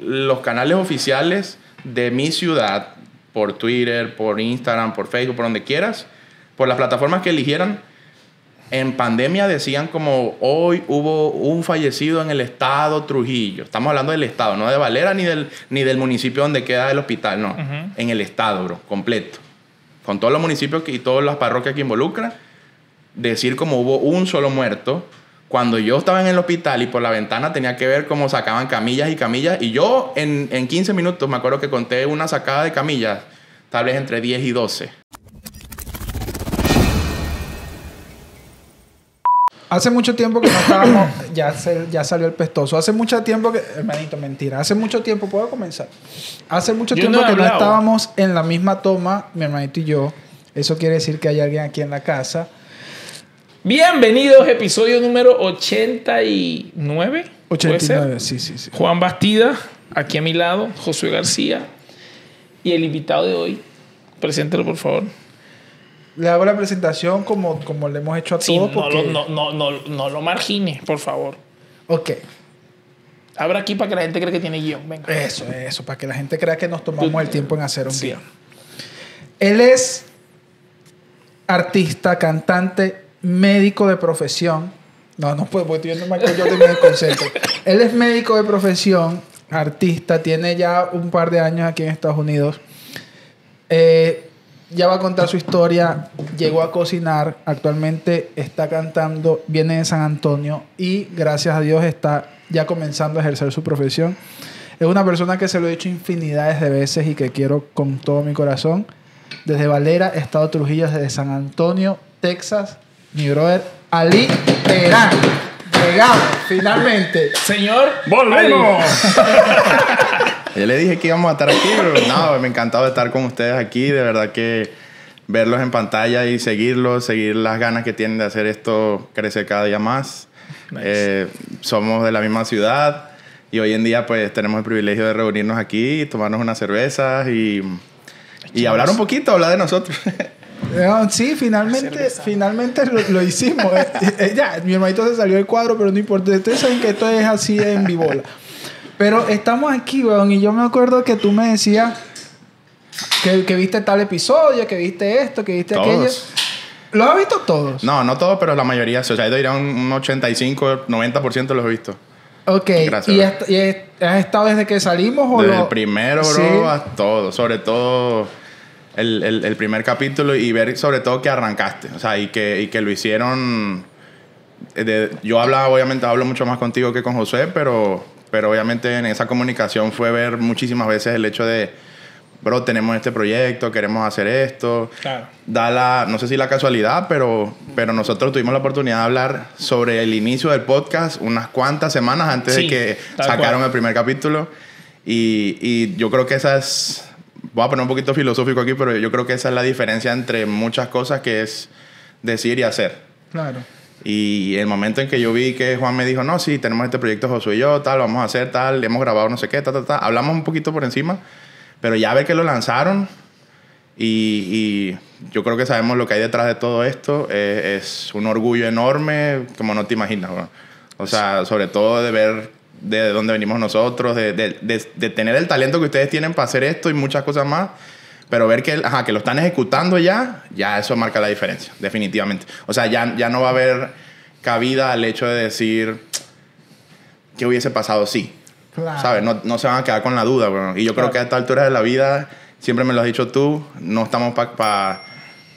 los canales oficiales de mi ciudad, por Twitter, por Instagram, por Facebook, por donde quieras, por las plataformas que eligieran, en pandemia decían como hoy hubo un fallecido en el estado Trujillo. Estamos hablando del estado, no de Valera ni del, ni del municipio donde queda el hospital, no. En el estado, bro, completo. Con todos los municipios y todas las parroquias que involucra. Decir como hubo un solo muerto. Cuando yo estaba en el hospital y por la ventana tenía que ver cómo sacaban camillas y camillas. Y yo en, en 15 minutos me acuerdo que conté una sacada de camillas, tal vez entre 10 y 12. Hace mucho tiempo que no estábamos. ya, se- ya salió el pestoso. Hace mucho tiempo que. Hermanito, mentira. Hace mucho tiempo, ¿puedo comenzar? Hace mucho Yo tiempo no que no estábamos en la misma toma, mi hermanito y yo. Eso quiere decir que hay alguien aquí en la casa. Bienvenidos, episodio número 89. ¿puede ser? 89, sí, sí, sí. Juan Bastida, aquí a mi lado, Josué García. Y el invitado de hoy, preséntelo por favor. Le hago la presentación como, como le hemos hecho a Sí, todos. no, porque... lo, no, no, no, no lo margines, por favor. Ok. Abra aquí para que la gente cree que tiene guion. Venga. Eso, eso, para que la gente crea que nos tomamos el tiempo en hacer un Sí. guion. Él es artista, cantante, médico de profesión. No, no puedo, porque estoy viendo Michael Jordan y me desconcentro. Él es médico de profesión, artista, tiene ya un par de años aquí en Estados Unidos. Eh, ya va a contar su historia. Llegó a cocinar. Actualmente está cantando. Viene de San Antonio. Y gracias a Dios está ya comenzando a ejercer su profesión. Es una persona que se lo he dicho infinidades de veces y que quiero con todo mi corazón. Desde Valera, Estado Trujillo, desde San Antonio, Texas. Mi brother Ali Terán. Llegamos, finalmente. Señor, ¡Volvemos! Yo le dije que íbamos a estar aquí, pero no, me ha encantado estar con ustedes aquí. De verdad que verlos en pantalla y seguirlos, seguir las ganas que tienen de hacer esto crecer cada día más. Nice. Eh, somos de la misma ciudad y hoy en día pues tenemos el privilegio de reunirnos aquí, tomarnos unas cervezas y, y hablar un poquito, hablar de nosotros. No, sí, finalmente, finalmente lo, lo hicimos. Eh, eh, ya, mi hermanito se salió del cuadro, pero no importa. Ustedes saben que esto es así en vivola. Pero estamos aquí, weón, y yo me acuerdo que tú me decías que, que viste tal episodio, que viste esto, que viste aquello. ¿Los has visto todos? No, no todos, pero la mayoría. O sea, yo diría un, un 85, 90% los he visto. Ok, Gracias, ¿y, est- y has estado desde que salimos o Desde lo- el primero, bro, Sí. a todo. Sobre todo el, el- el primer capítulo y ver sobre todo que arrancaste. O sea, y que, y que lo hicieron... eh, de- yo hablaba, obviamente, hablo mucho más contigo que con José, pero, pero obviamente en esa comunicación fue ver muchísimas veces el hecho de, bro, tenemos este proyecto, queremos hacer esto. Claro. Da la, no sé si la casualidad, pero, pero nosotros tuvimos la oportunidad de hablar sobre el inicio del podcast unas cuantas semanas antes Sí, de que sacaron cual. el primer capítulo. Y, y yo creo que esa es. Voy a poner un poquito filosófico aquí, pero yo creo que esa es la diferencia entre muchas cosas que es decir y hacer. Claro. Y el momento en que yo vi que Juan me dijo, no, sí, tenemos este proyecto Josué y yo, tal, vamos a hacer tal, hemos grabado no sé qué, tal, tal, tal. Hablamos un poquito por encima, pero ya ver que lo lanzaron y, y yo creo que sabemos lo que hay detrás de todo esto, eh, es un orgullo enorme, como no te imaginas. weón. O sea, sobre todo de ver de dónde venimos nosotros, de, de- de- de tener el talento que ustedes tienen para hacer esto y muchas cosas más. Pero ver que, ajá, que lo están ejecutando ya, ya eso marca la diferencia, definitivamente. O sea, ya, ya no va a haber cabida al hecho de decir qué hubiese pasado sí. Claro. ¿Sabes? No, no se van a quedar con la duda, bro. Y yo creo que a esta altura de la vida, siempre me lo has dicho tú, no estamos para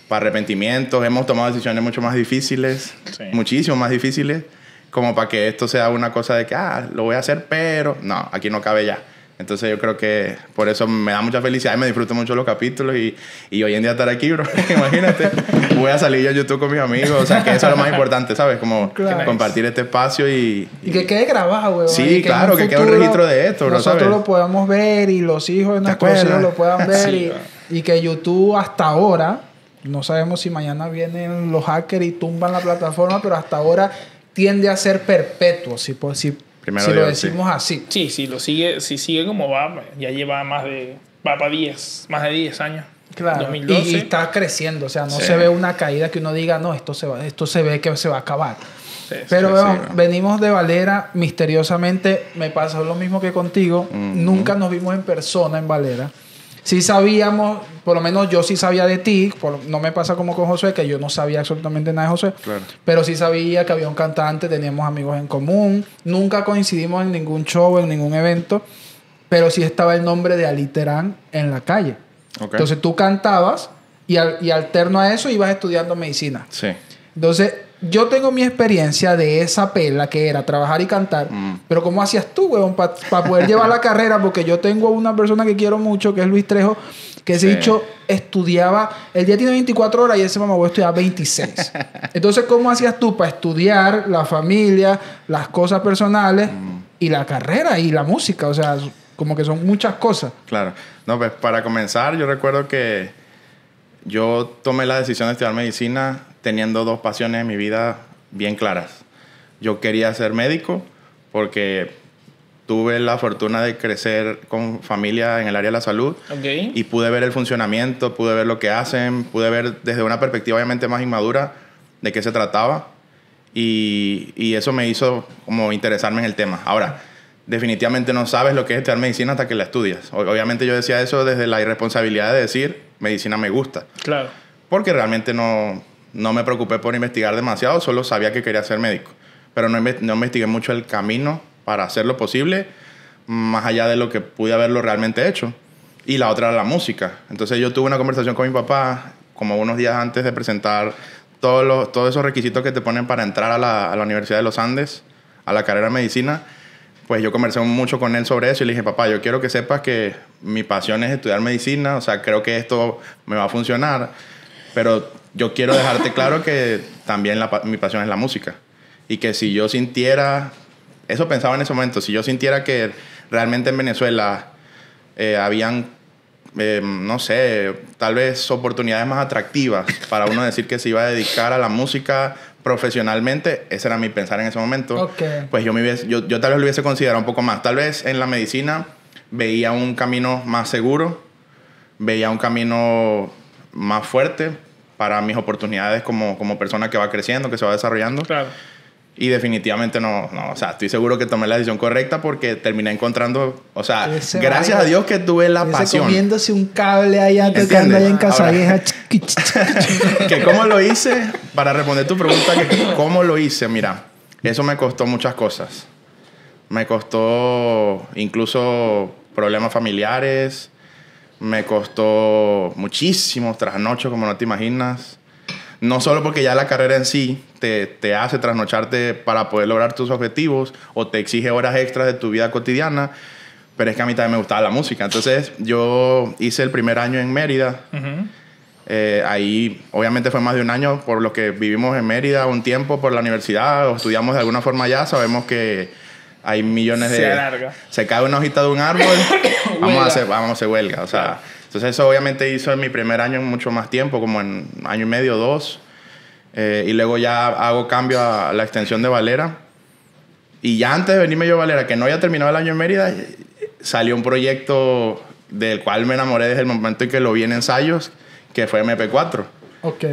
arrepentimientos, hemos tomado decisiones mucho más difíciles, Sí. muchísimo más difíciles, como para que esto sea una cosa de que, ah, lo voy a hacer, pero no, aquí no cabe ya. Entonces yo creo que por eso me da mucha felicidad y me disfruto mucho los capítulos y, y hoy en día estar aquí, bro, imagínate, voy a salir yo a YouTube con mis amigos, o sea, que eso es lo más importante, ¿sabes? Como Claro. compartir este espacio y... Y que quede grabado, weón. Sí, que claro, que quede un registro de esto, bro, Nosotros ¿sabes? lo podamos ver y los hijos de nuestros hijos lo puedan ver. Sí, y, y que YouTube hasta ahora, no sabemos si mañana vienen los hackers y tumban la plataforma, pero hasta ahora tiende a ser perpetuo, si, po- si, Primero si lo sí. decimos así. Sí, si lo sigue, si sigue como va, ya lleva más de, va para 10, más de 10 años. Claro. 2012. Y, y está creciendo, o sea, no Sí. se ve una caída que uno diga, no, esto se, va, esto se ve que se va a acabar. Sí, sí. Pero sí, sí, ¿no? venimos de Valera, misteriosamente me pasó lo mismo que contigo. Mm, Nunca nos vimos en persona en Valera. Sí sabíamos, por lo menos yo sí sabía de ti, por- no me pasa como con José, que yo no sabía absolutamente nada de José, Claro. pero sí sabía que había un cantante, teníamos amigos en común, nunca coincidimos en ningún show, en ningún evento, pero sí estaba el nombre de Ali Terán en la calle. Entonces tú cantabas y, al- y alterno a eso ibas estudiando medicina. Sí. Entonces, yo tengo mi experiencia de esa pela que era trabajar y cantar. Mm. Pero ¿cómo hacías tú, weón, para poder llevar la carrera? Porque yo tengo una persona que quiero mucho, que es Luis Trejo, que ese Sí. dicho estudiaba... El día tiene 24 horas y ese mamá estudiaba 26. Entonces, ¿cómo hacías tú para estudiar la familia, las cosas personales Mm. y la carrera y la música? O sea, como que son muchas cosas. Claro. No, pues para comenzar, yo recuerdo que yo tomé la decisión de estudiar medicina teniendo dos pasiones en mi vida bien claras. Yo quería ser médico porque tuve la fortuna de crecer con familia en el área de la salud Ok. y pude ver el funcionamiento, pude ver lo que hacen, pude ver desde una perspectiva obviamente más inmadura de qué se trataba y, y eso me hizo como interesarme en el tema. Ahora, definitivamente no sabes lo que es estudiar medicina hasta que la estudias. Obviamente yo decía eso desde la irresponsabilidad de decir, medicina me gusta, Claro. porque realmente no, no me preocupé por investigar demasiado, solo sabía que quería ser médico, pero no, no investigué mucho el camino para hacer lo posible, más allá de lo que pude haberlo realmente hecho. Y la otra era la música. Entonces yo tuve una conversación con mi papá como unos días antes de presentar todos, los, todos esos requisitos que te ponen para entrar a la, a la Universidad de los Andes, a la carrera de medicina. Pues yo conversé mucho con él sobre eso y le dije, papá, yo quiero que sepas que mi pasión es estudiar medicina, o sea, creo que esto me va a funcionar, pero yo quiero dejarte claro que también la mi pasión es la música. Y que si yo sintiera, eso pensaba en ese momento, si yo sintiera que realmente en Venezuela eh, habían, eh, no sé, tal vez oportunidades más atractivas para uno decir que se iba a dedicar a la música profesionalmente, ese era mi pensar en ese momento. Ok. Pues yo, me hubiese- yo, yo tal vez lo hubiese considerado un poco más. Tal vez en la medicina veía un camino más seguro, veía un camino más fuerte para mis oportunidades como, como persona que va creciendo, que se va desarrollando. Claro. Y definitivamente no, no, o sea, estoy seguro que tomé la decisión correcta porque terminé encontrando, o sea, Ese gracias vaina- a Dios que tuve la pasión. comiéndose un cable allá, tocando allá en casa vieja. que cómo lo hice, para responder tu pregunta, que cómo lo hice, mira, eso me costó muchas cosas. Me costó incluso problemas familiares, me costó muchísimos trasnochos, como no te imaginas. No solo porque ya la carrera en sí te, te hace trasnocharte para poder lograr tus objetivos o te exige horas extras de tu vida cotidiana, pero es que a mí también me gustaba la música. Entonces yo hice el primer año en Mérida, eh, ahí obviamente fue más de un año por lo que vivimos en Mérida un tiempo por la universidad o estudiamos de alguna forma allá. Sabemos que hay millones de... Se alarga. Se cae una hojita de un árbol, vamos, a hacer, vamos a hacer huelga. O sea, entonces eso obviamente hizo en mi primer año mucho más tiempo, como en año y medio, dos. Eh, y luego ya hago cambio a la extensión de Valera. Y ya antes de venirme yo a Valera, que no había terminado el año en Mérida, salió un proyecto del cual me enamoré desde el momento en que lo vi en ensayos, que fue MP4. Ok.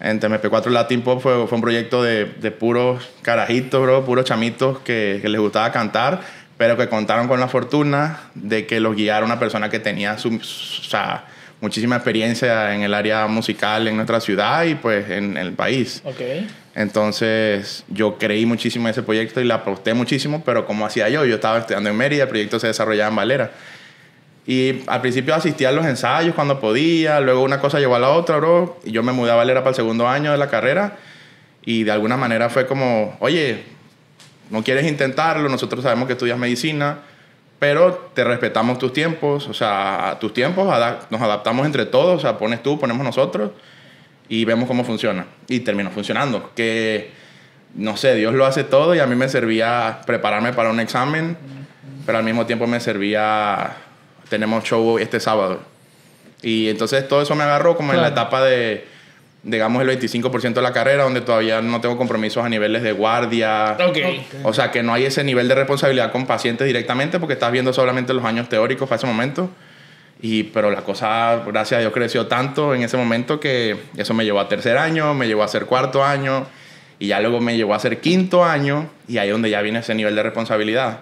Entre MP4 Latin Pop fue, fue un proyecto de, de puros carajitos, bro, puros chamitos que, que les gustaba cantar, pero que contaron con la fortuna de que los guiara una persona que tenía su, o sea, muchísima experiencia en el área musical en nuestra ciudad y pues en, el país. Ok. Entonces yo creí muchísimo en ese proyecto y la aposté muchísimo, pero como hacía yo, yo estaba estudiando en Mérida, el proyecto se desarrollaba en Valera. Y al principio asistía a los ensayos cuando podía, luego una cosa llevó a la otra, bro, y yo me mudé a Valera para el segundo año de la carrera y de alguna manera fue como, oye, no quieres intentarlo, nosotros sabemos que estudias medicina, pero te respetamos tus tiempos, o sea, tus tiempos nos adaptamos entre todos, o sea, pones tú, ponemos nosotros y vemos cómo funciona. Y terminó funcionando, que no sé, Dios lo hace todo y a mí me servía prepararme para un examen, pero al mismo tiempo me servía, tenemos show este sábado. Y entonces todo eso me agarró como en la Claro. etapa de, digamos, el 25% de la carrera, donde todavía no tengo compromisos a niveles de guardia. Ok. O sea, que no hay ese nivel de responsabilidad con pacientes directamente porque estás viendo solamente los años teóricos para ese momento. Y, pero la cosa, gracias a Dios, creció tanto en ese momento que eso me llevó a tercer año, me llevó a hacer cuarto año. Y ya luego me llevó a hacer quinto año y ahí es donde ya viene ese nivel de responsabilidad.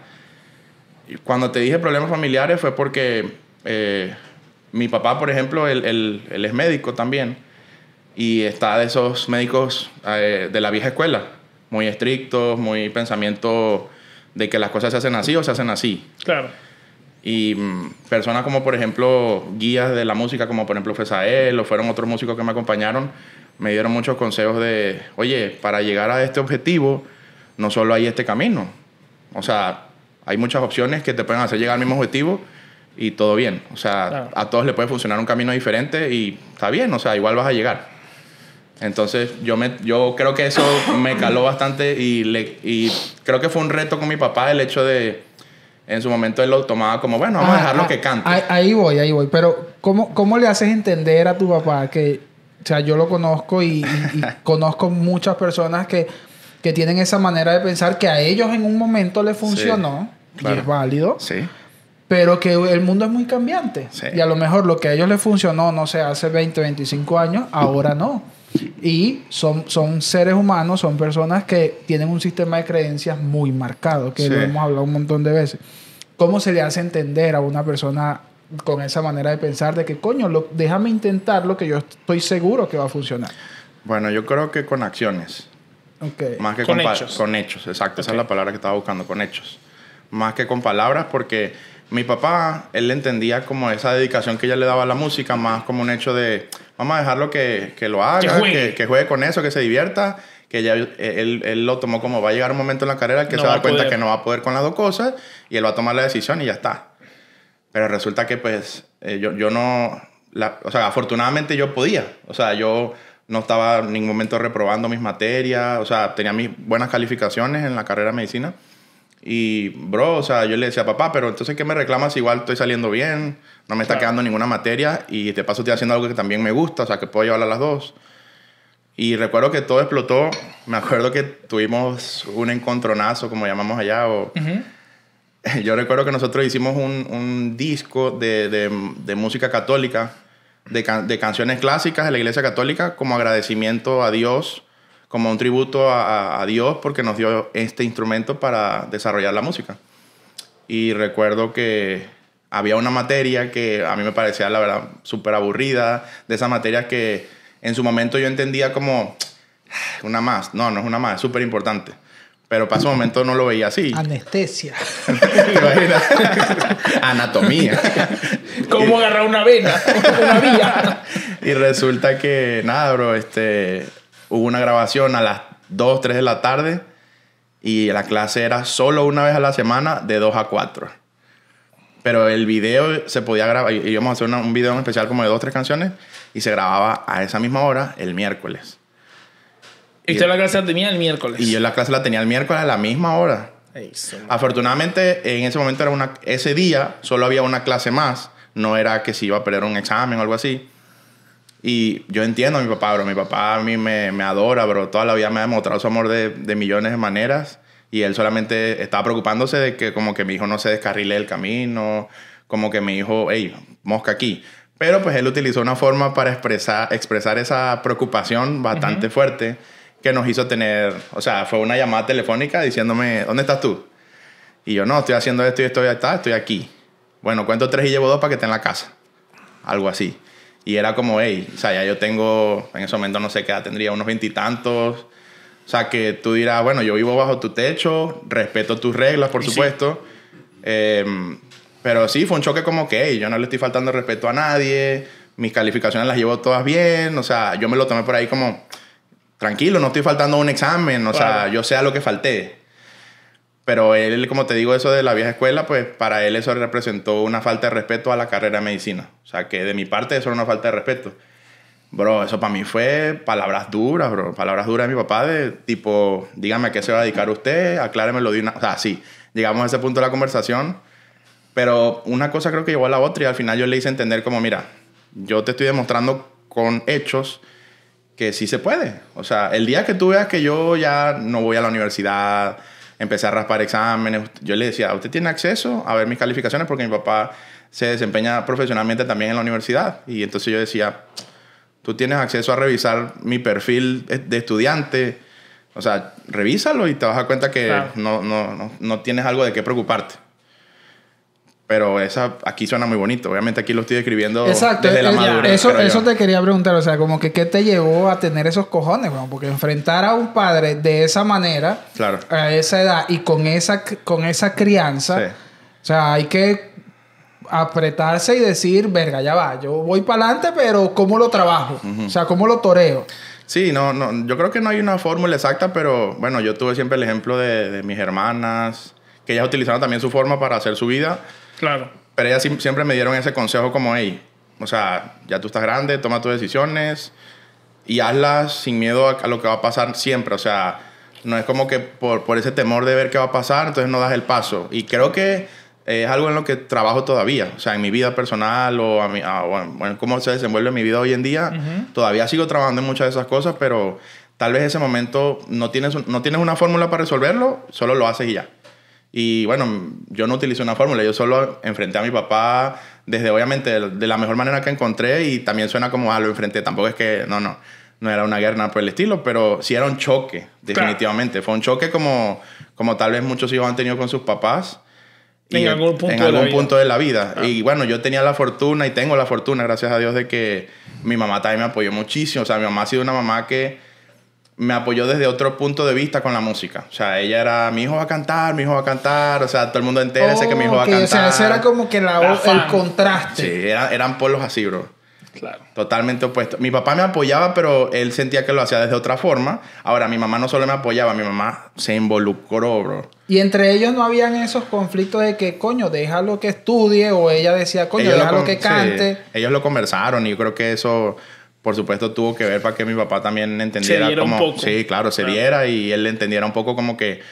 Cuando te dije problemas familiares fue porque eh, mi papá, por ejemplo, él, él- él es médico también y está de esos médicos eh, de la vieja escuela, muy estrictos, muy pensamiento de que las cosas se hacen así o se hacen así. Claro. Y mm, personas como, por ejemplo, guías de la música, como por ejemplo Fesael, o fueron otros músicos que me acompañaron, me dieron muchos consejos de, oye, para llegar a este objetivo, no solo hay este camino. O sea, hay muchas opciones que te pueden hacer llegar al mismo objetivo y todo bien. O sea, Claro. a todos le puede funcionar un camino diferente y está bien, o sea, igual vas a llegar. Entonces, yo, me, yo creo que eso me caló bastante y, le, y creo que fue un reto con mi papá el hecho de, en su momento él lo tomaba como, bueno, vamos a Ah, dejarlo ah, que cante. Ahí, ahí voy, ahí voy. Pero, ¿cómo, ¿cómo le haces entender a tu papá que, o sea, yo lo conozco y, y- y conozco muchas personas que, que tienen esa manera de pensar que a ellos en un momento les funcionó y claro. es válido, Sí, pero que el mundo es muy cambiante. Sí. Y a lo mejor lo que a ellos les funcionó, no sé, hace 20, 25 años, ahora no. Y son, son seres humanos, son personas que tienen un sistema de creencias muy marcado, que Sí. lo hemos hablado un montón de veces. ¿Cómo se le hace entender a una persona con esa manera de pensar de que, coño, lo, déjame intentar lo que yo estoy seguro que va a funcionar? bueno, yo creo que con acciones. Ok. Más que Con hechos. con hechos, exacto. Esa es la palabra que estaba buscando, con hechos. Más que con palabras, porque mi papá, él entendía como esa dedicación que ella le daba a la música, más como un hecho de, vamos a dejarlo que, que lo haga, Que que juegue. que, juegue con eso, que se divierta, que ya él, él lo tomó como va a llegar un momento en la carrera que No se va a dar cuenta poder. que no va a poder con las dos cosas y él va a tomar la decisión y ya está. Pero resulta que pues eh, yo, yo no, la- o sea, afortunadamente yo podía, o sea, yo no estaba en ningún momento reprobando mis materias, o sea, tenía mis buenas calificaciones en la carrera de medicina. Y, bro, o sea, yo le decía, papá, pero entonces, ¿qué me reclamas? Igual estoy saliendo bien, no me está Claro. quedando ninguna materia y de paso estoy haciendo algo que también me gusta, o sea, que puedo llevar a las dos. Y recuerdo que todo explotó. Me acuerdo que tuvimos un encontronazo, como llamamos allá, o yo recuerdo que nosotros hicimos un, un disco de, de- de música católica, de, can- de canciones clásicas de la Iglesia Católica, como agradecimiento a Dios, como un tributo a, a- a Dios porque nos dio este instrumento para desarrollar la música. Y recuerdo que había una materia que a mí me parecía, la verdad, súper aburrida, de esas materias que en su momento yo entendía como una más. No, no es una más, es súper importante. Pero para ese momento no lo veía así. Anestesia. Anatomía. ¿Cómo agarrar una vena? una vía. Y resulta que, nada, bro, este, hubo una grabación a las 2, 3 de la tarde y la clase era solo una vez a la semana de 2 a 4. Pero el video se podía grabar, y íbamos a hacer una- un video en especial como de dos, tres canciones y se grababa a esa misma hora el miércoles. Y usted la clase la tenía el miércoles. Y yo la clase la tenía el miércoles a la misma hora. Eso. Afortunadamente, en ese momento era una, ese día solo había una clase más. No era que se iba a perder un examen o algo así. Y yo entiendo a mi papá, bro. Mi papá a mí me, me adora, bro. Toda la vida me ha demostrado su amor de, de millones de maneras. Y él solamente estaba preocupándose de que como que mi hijo no se descarrile el camino. Como que mi hijo, hey, mosca aquí. Pero pues él utilizó una forma para expresar, expresar esa preocupación bastante fuerte que nos hizo tener, o sea, fue una llamada telefónica diciéndome, ¿dónde estás tú? Y yo, no, estoy haciendo esto y esto y está, estoy aquí. Bueno, cuento tres y llevo dos para que esté en la casa. Algo así. Y era como, hey, o sea, ya yo tengo, en ese momento no sé qué edad tendría, unos veintitantos. O sea, que tú dirás, bueno, yo vivo bajo tu techo, respeto tus reglas, por Y sí. supuesto. Em, pero sí, fue un choque como que, hey, yo no le estoy faltando respeto a nadie, mis calificaciones las llevo todas bien. O sea, yo me lo tomé por ahí como, tranquilo, no estoy faltando un examen. O sea, Claro. yo sé a lo que falté. Pero él, como te digo, eso de la vieja escuela, pues para él eso representó una falta de respeto a la carrera de medicina. O sea, que de mi parte eso era una falta de respeto. Bro, eso para mí fue palabras duras, bro. Palabras duras de mi papá de tipo, dígame a qué se va a dedicar usted, acláremelo de una... O sea, sí, llegamos a ese punto de la conversación. Pero una cosa creo que llevó a la otra y al final yo le hice entender como, mira, yo te estoy demostrando con hechos que sí se puede. O sea, el día que tú veas que yo ya no voy a la universidad, empecé a raspar exámenes, yo le decía, usted tiene acceso a ver mis calificaciones porque mi papá se desempeña profesionalmente también en la universidad. Y entonces yo decía, tú tienes acceso a revisar mi perfil de estudiante, O sea, revísalo y te vas a dar cuenta que Claro. no, no, no, no tienes algo de qué preocuparte. Pero esa aquí suena muy bonito. Obviamente aquí lo estoy describiendo Exacto, desde la eh, madurez. eso, eso te quería preguntar, o sea, como que qué te llevó a tener esos cojones, weón? porque enfrentar a un padre de esa manera, Claro. a esa edad y con esa, con esa crianza, Sí. o sea, hay que apretarse y decir, verga, ya va, yo voy para adelante, pero ¿cómo lo trabajo? O sea, ¿cómo lo toreo? Sí, no, no, yo creo que no hay una fórmula exacta, pero bueno, yo tuve siempre el ejemplo de, de mis hermanas, que ellas utilizaron también su forma para hacer su vida, Claro. pero ellas siempre me dieron ese consejo como, hey, o sea, ya tú estás grande, toma tus decisiones y hazlas sin miedo a, lo que va a pasar siempre, o sea, no es como que por, por ese temor de ver qué va a pasar, entonces no das el paso. Y creo que eh, es algo en lo que trabajo todavía, o sea, en mi vida personal o, a mi, a- bueno, cómo se desenvuelve mi vida hoy en día, todavía sigo trabajando en muchas de esas cosas, pero tal vez ese momento no tienes, no tienes una fórmula para resolverlo, solo lo haces y ya. Y bueno, yo no utilicé una fórmula, yo solo enfrenté a mi papá desde obviamente de la mejor manera que encontré y también suena como, ah, lo enfrenté, tampoco es que, no, no, no era una guerra por el estilo, pero sí era un choque, definitivamente. Fue un choque como, como tal vez muchos hijos han tenido con sus papás. En y algún punto en de la algún vida. punto de la vida. Ah. Y bueno, yo tenía la fortuna y tengo la fortuna, gracias a Dios, de que mi mamá también me apoyó muchísimo. O sea, mi mamá ha sido una mamá que me apoyó desde otro punto de vista con la música. O sea, ella era, mi hijo va a cantar, mi hijo va a cantar. O sea, todo el mundo entérese que mi hijo va a Ok, cantar. O sea, ese era como que la- La el contraste. Sí, era- eran polos así, bro. Claro. Totalmente opuesto. Mi papá me apoyaba, pero él sentía que lo hacía desde otra forma. Ahora, mi mamá no solo me apoyaba, mi mamá se involucró, bro. Y entre ellos no habían esos conflictos de que, coño, déjalo que estudie, o ella decía, coño, Ellos lo déjalo con- que sí, cante. ellos lo conversaron y yo creo que eso, por supuesto, tuvo que ver para que mi papá también entendiera diera un como... poco. Sí, claro, se Claro. diera y él entendiera un poco como que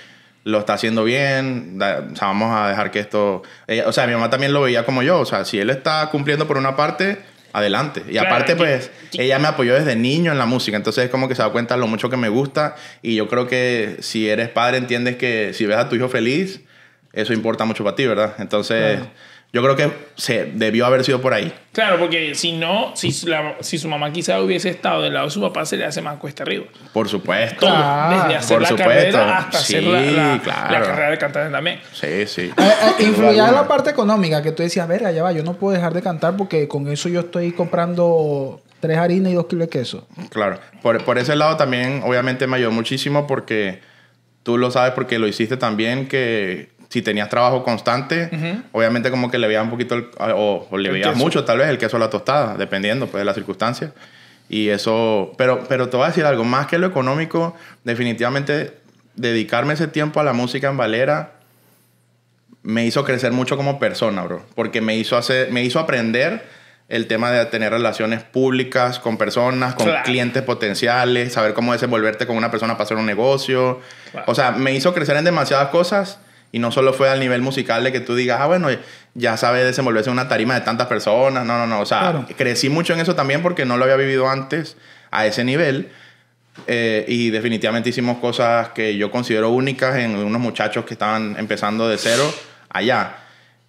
lo está haciendo bien, da- o sea, vamos a dejar que esto... eh, o sea, mi mamá también lo veía como yo, o sea, si él está cumpliendo por una parte, adelante. Y Claro, aparte, que- pues, que- ella me apoyó desde niño en la música, entonces es como que se da cuenta lo mucho que me gusta y yo creo que si eres padre entiendes que si ves a tu hijo feliz, eso importa mucho para ti, ¿verdad? Entonces, Claro. yo creo que se debió haber sido por ahí. Claro, porque si no, si su, la- si su mamá quizá hubiese estado del lado de su papá, se le hace más cuesta arriba. Por supuesto. Claro. desde hacer Por la supuesto. carrera hasta Sí, hacer la, la- claro. la carrera de cantante también. Sí, sí. Eh, eh, influía la parte económica, que tú decías, verga, ya va, yo no puedo dejar de cantar porque con eso yo estoy comprando tres harinas y dos kilos de queso. Claro. Por, por ese lado también, obviamente, me ayudó muchísimo porque tú lo sabes porque lo hiciste también, que si tenías trabajo constante, obviamente como que le veías un poquito, el- o, o le veías mucho tal vez el queso a la tostada, dependiendo pues de las circunstancias. Y eso, pero, pero te voy a decir algo, más que lo económico, definitivamente dedicarme ese tiempo a la música en Valera me hizo crecer mucho como persona, bro. Porque me hizo, hacer, me hizo aprender el tema de tener relaciones públicas con personas, con Claro. clientes potenciales, saber cómo desenvolverte con una persona para hacer un negocio. O sea, me hizo crecer en demasiadas cosas y no solo fue al nivel musical de que tú digas, ah, bueno, ya sabe desenvolverse en una tarima de tantas personas. No, no, no. O sea, Claro. crecí mucho en eso también porque no lo había vivido antes a ese nivel. Eh, y definitivamente hicimos cosas que yo considero únicas en unos muchachos que estaban empezando de cero allá.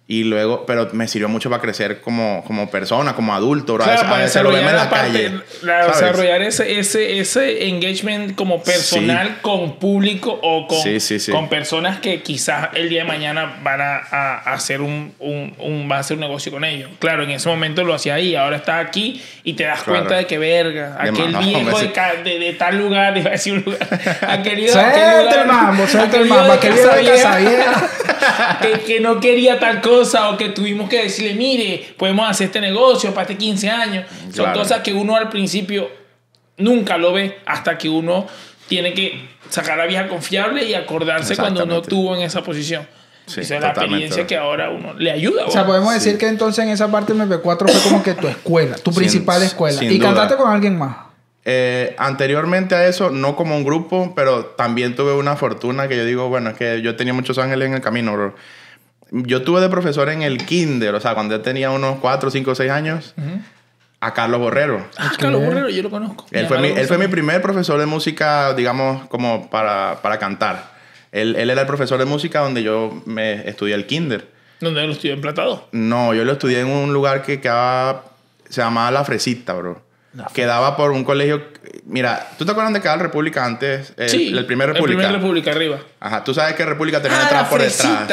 Y luego, pero me sirvió mucho para crecer como, como persona, como adulto. bro. A Claro, veces- a para vemos desarrollar en la la parte, calle. la- ¿sabes? desarrollar ese, ese, ese engagement como personal con público o con, Sí, sí, sí. con personas que quizás el día de mañana van a, a- a hacer un, un, un- va a hacer un negocio con ellos. Claro, en ese momento lo hacía ahí, ahora está aquí y te das Claro. cuenta de que verga, De aquel no, viejo de, de, de tal lugar, iba a decir un lugar, aquel aquel el mambo, aquel el mambo, de aquel viejo de que, que no quería tal cosa o que tuvimos que decirle, mire, podemos hacer este negocio para este 15 años. Son Claro. cosas que uno al principio nunca lo ve hasta que uno tiene que sacar la vieja confiable y acordarse cuando uno estuvo en esa posición. Sí, Esa es la experiencia que ahora uno le ayuda. O sea, podemos Sí. decir que entonces en esa parte MP4 fue como que tu escuela, tu Sin- principal escuela. y duda. cantaste con alguien más. Eh, anteriormente a eso, no como un grupo, pero también tuve una fortuna que yo digo, bueno, es que yo tenía muchos ángeles en el camino, bro. Yo tuve de profesor en el kinder, o sea, cuando yo tenía unos 4, 5, 6 años, a Carlos Borrero. Ah, Carlos Borrero, yo lo conozco. Él fue, mi, él fue mi primer profesor de música, digamos, como para, para cantar. Él, él era el profesor de música donde yo me estudié el kinder. Donde lo estudió en Platado. No, yo lo estudié en un lugar que quedaba, se llamaba La Fresita, bro. Quedaba por un colegio Mira, ¿tú te acuerdas de cada República antes? El, sí, el primer República. El primer República arriba. Ajá, tú sabes que República tenía Ah, la por detrás.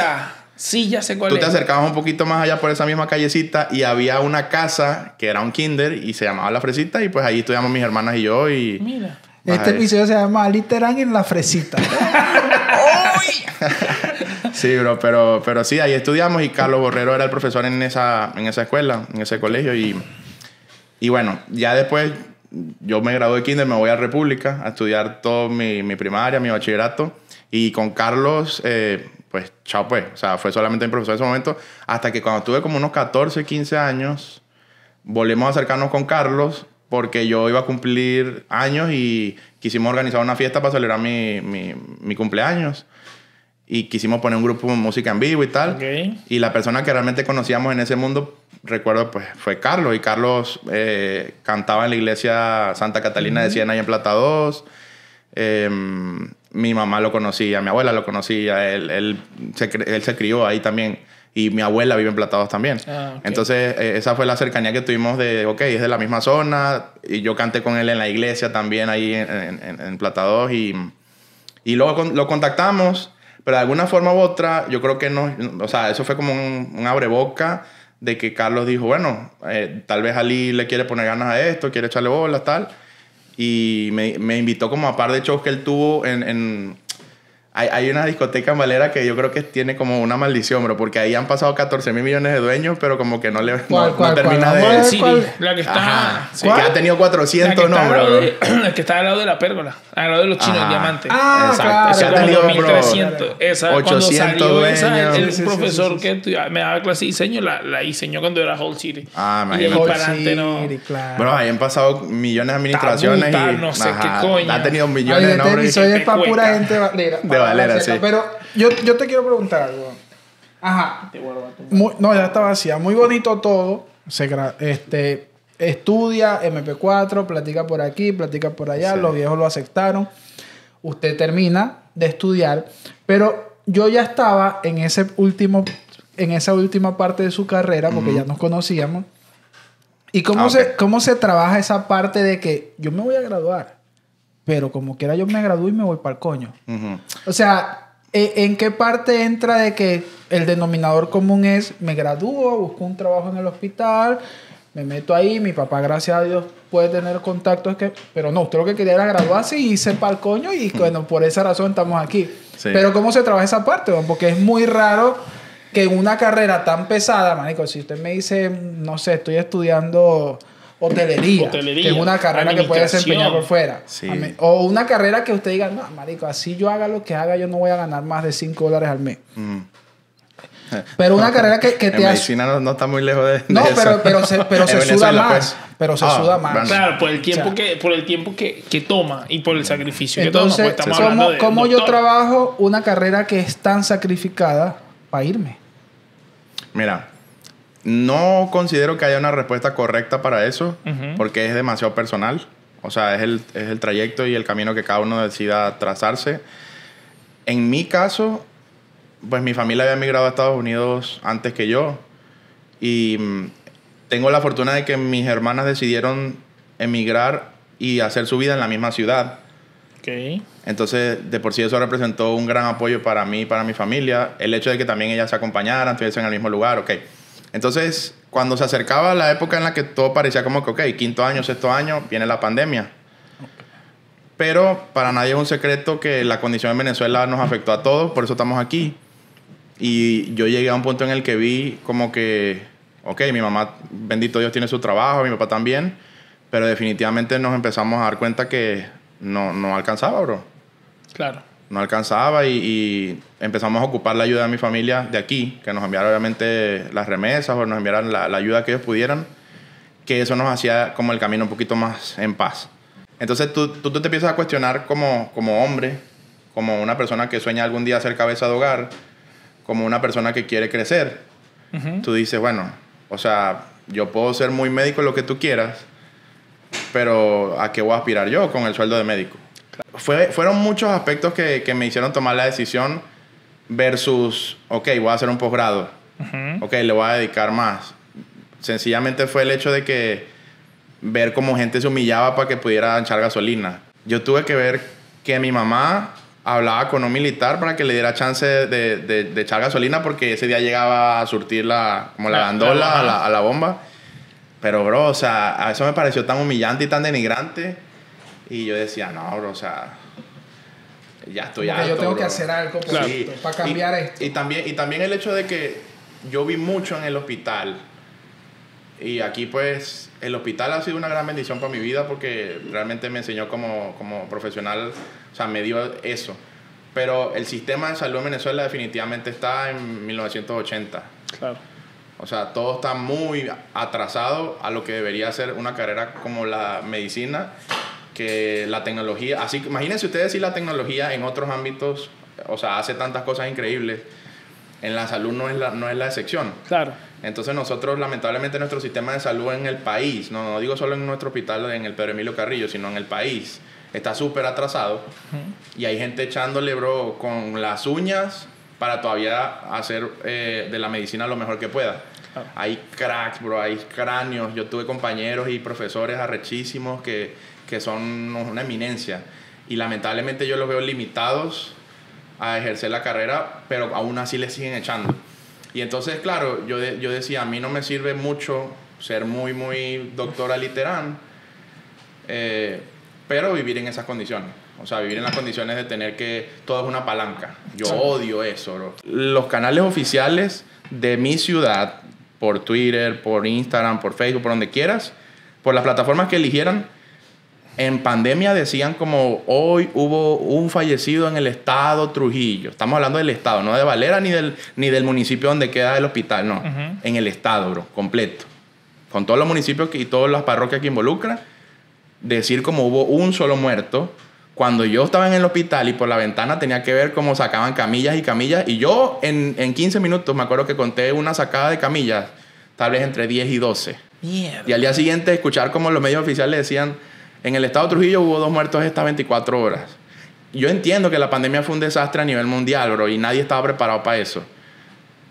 Sí, ya sé cuál Tú es. te acercabas un poquito más allá por esa misma callecita y había una casa que era un kinder y se llamaba La Fresita y pues ahí estudiamos mis hermanas y yo y... Mira. Este episodio se llama Literal en la fresita. Sí, bro, pero, pero sí, ahí estudiamos y Carlos Borrero era el profesor en esa, en esa escuela, en ese colegio y, y bueno, ya después yo me gradué de kinder, me voy a República a estudiar todo mi, mi primaria, mi bachillerato y con Carlos, eh, pues chao pues, o sea, fue solamente mi profesor en ese momento hasta que cuando tuve como unos 14, 15 años, volvimos a acercarnos con Carlos porque yo iba a cumplir años y quisimos organizar una fiesta para celebrar mi, mi, mi cumpleaños. Y quisimos poner un grupo de música en vivo y tal. Ok. Y la persona que realmente conocíamos en ese mundo, recuerdo, pues fue Carlos. Y Carlos eh, cantaba en la iglesia Santa Catalina de Siena y en Plata 2. Eh, mi mamá lo conocía, mi abuela lo conocía. Él, él, se, él se crió ahí también. Y mi abuela vive en Plata 2 también. Ah. Entonces, eh, esa fue la cercanía que tuvimos de, ok, es de la misma zona. Y yo canté con él en la iglesia también, ahí en, en, en- en Plata 2. Y, y luego con- lo contactamos, pero de alguna forma u otra, yo creo que no, o sea, eso fue como un, un abreboca de que Carlos dijo, bueno, eh, tal vez Ali le quiere poner ganas a esto, quiere echarle bolas, tal. Y me, me invitó como a par de shows que él tuvo en... en- hay, hay una discoteca en Valera que yo creo que tiene como una maldición, bro, porque ahí han pasado 14 mil millones de dueños, pero como que no le ¿Cuál, no, no cuál, termina cuál? de... City, la que está. Ajá, sí. que ha tenido La que 400 está al nombres, lado bro. de- la que está al lado de la pérgola. Al lado de los chinos, Ajá. el diamante. Ah, Exacto. claro. Ha tenido, bro, 2300. Esa, cuando 800 salió esa, dueños. el, Sí, profesor sí, sí. que estudia- me daba clase de diseño la, la diseñó cuando era Whole City. Ah, y imagínate. para adelante no. City, claro. Bro, ahí han pasado millones de administraciones Tabuta, y... no sé qué coño. Ha tenido Ay, millones de este nombres. episodio es para pura gente valera. De Valera, sí. Pero yo, yo te quiero preguntar algo. Ajá. Muy- no, ya está vacía. Muy bonito todo. Se gra- este, estudia MP4, platica por aquí, platica por allá. Sí. Los viejos lo aceptaron. Usted termina de estudiar. Pero yo ya estaba en ese último, en esa última parte de su carrera, porque ya nos conocíamos. ¿Y cómo, Ah, se, cómo se trabaja esa parte de que yo me voy a graduar? Pero como quiera yo me gradúo y me voy para el coño. O sea, ¿e- ¿en qué parte entra de que el denominador común es me gradúo, busco un trabajo en el hospital, me meto ahí, mi papá, gracias a Dios, puede tener contactos que... Pero no, usted lo que quería era graduarse y irse para el coño y bueno, por esa razón estamos aquí. Sí. Pero ¿cómo se trabaja esa parte? Porque es muy raro que en una carrera tan pesada, manico, si usted me dice, no sé, estoy estudiando hotelería, Hotelería, que es una carrera que puede desempeñar por fuera. Sí. O una carrera que usted diga, no, marico, así yo haga lo que haga, yo no voy a ganar más de 5 dólares al mes. Ujú. Pero una carrera que, que En te hace... medicina no, no está muy lejos de, de No, eso. pero, pero se, pero En se suda más. pues. Pero se Ah, suda más. bueno. Claro, por el tiempo, O sea, que, por el tiempo que, que toma y por el sacrificio Entonces, que toma. Pues ¿cómo, de cómo yo trabajo una carrera que es tan sacrificada para irme? Mira, no considero que haya una respuesta correcta para eso, porque es demasiado personal. O sea, es el, es el trayecto y el camino que cada uno decida trazarse. En mi caso, pues mi familia había emigrado a Estados Unidos antes que yo. Y mm, tengo la fortuna de que mis hermanas decidieron emigrar y hacer su vida en la misma ciudad. Ok. Entonces, de por sí eso representó un gran apoyo para mí y para mi familia. El hecho de que también ellas se acompañaran, estuviesen en el mismo lugar, ok. Entonces, cuando se acercaba la época en la que todo parecía como que, ok, quinto año, sexto año, viene la pandemia. Pero para nadie es un secreto que la condición en Venezuela nos afectó a todos, por eso estamos aquí. Y yo llegué a un punto en el que vi como que, ok, mi mamá, bendito Dios, tiene su trabajo, mi papá también, pero definitivamente nos empezamos a dar cuenta que no, no alcanzaba, bro. Claro. No alcanzaba y, y empezamos a ocupar la ayuda de mi familia de aquí, que nos enviaran obviamente las remesas o nos enviaran la, la ayuda que ellos pudieran, que eso nos hacía como el camino un poquito más en paz. Entonces tú, tú, te empiezas a cuestionar como, como hombre, como una persona que sueña algún día ser cabeza de hogar, como una persona que quiere crecer. Tú dices, bueno, o sea, yo puedo ser muy médico lo que tú quieras, pero ¿a qué voy a aspirar yo con el sueldo de médico? Fue, fueron muchos aspectos que, que me hicieron tomar la decisión versus, ok, voy a hacer un posgrado, Ujú. ok, le voy a dedicar más. Sencillamente fue el hecho de que ver cómo gente se humillaba para que pudiera echar gasolina. Yo tuve que ver que mi mamá hablaba con un militar para que le diera chance de, de- de echar gasolina porque ese día llegaba a surtir la, como la La- gandola la- a la, a la bomba. Pero, bro, o sea, a eso me pareció tan humillante y tan denigrante. Y yo decía, no, bro, o sea, ya estoy Como que harto, yo tengo que bro". hacer algo Claro. esto, para cambiar y, esto. Y también, y también el hecho de que yo vi mucho en el hospital. Y aquí pues el hospital ha sido una gran bendición para mi vida porque realmente me enseñó como, como profesional, o sea, me dio eso. Pero el sistema de salud en Venezuela definitivamente está en 1980. Claro. O sea, todo está muy atrasado a lo que debería ser una carrera como la medicina, que la tecnología, así que imagínense ustedes si la tecnología en otros ámbitos, o sea, hace tantas cosas increíbles, en la salud no es la, no es la excepción. Claro. Entonces nosotros, lamentablemente, nuestro sistema de salud en el país, no, no digo solo en nuestro hospital, en el Pedro Emilio Carrillo, sino en el país, está súper atrasado. Y hay gente echándole, bro, con las uñas para todavía hacer eh, de la medicina lo mejor que pueda. Hay cracks, bro, hay cráneos. Yo tuve compañeros y profesores arrechísimos que, que son una eminencia. Y lamentablemente yo los veo limitados a ejercer la carrera, pero aún así le siguen echando. Y entonces, claro, yo, de- yo decía, a mí no me sirve mucho ser muy, muy doctora literán, eh, pero vivir en esas condiciones. O sea, vivir en las condiciones de tener que todo es una palanca. Yo odio eso, bro. Los canales oficiales de mi ciudad, por Twitter, por Instagram, por Facebook, por donde quieras, por las plataformas que eligieran, en pandemia decían como hoy hubo un fallecido en el estado Trujillo. Estamos hablando del estado, no de Valera ni del, ni del municipio donde queda el hospital, no. En el estado, bro, completo. Con todos los municipios y todas las parroquias que involucra, decir como hubo un solo muerto. Cuando yo estaba en el hospital y por la ventana tenía que ver cómo sacaban camillas y camillas. Y yo en, en 15 minutos me acuerdo que conté una sacada de camillas, tal vez entre 10 y 12. Mierda. Y al día siguiente escuchar como los medios oficiales decían, en el estado de Trujillo hubo dos muertos estas 24 horas. Yo entiendo que la pandemia fue un desastre a nivel mundial, bro, y nadie estaba preparado para eso.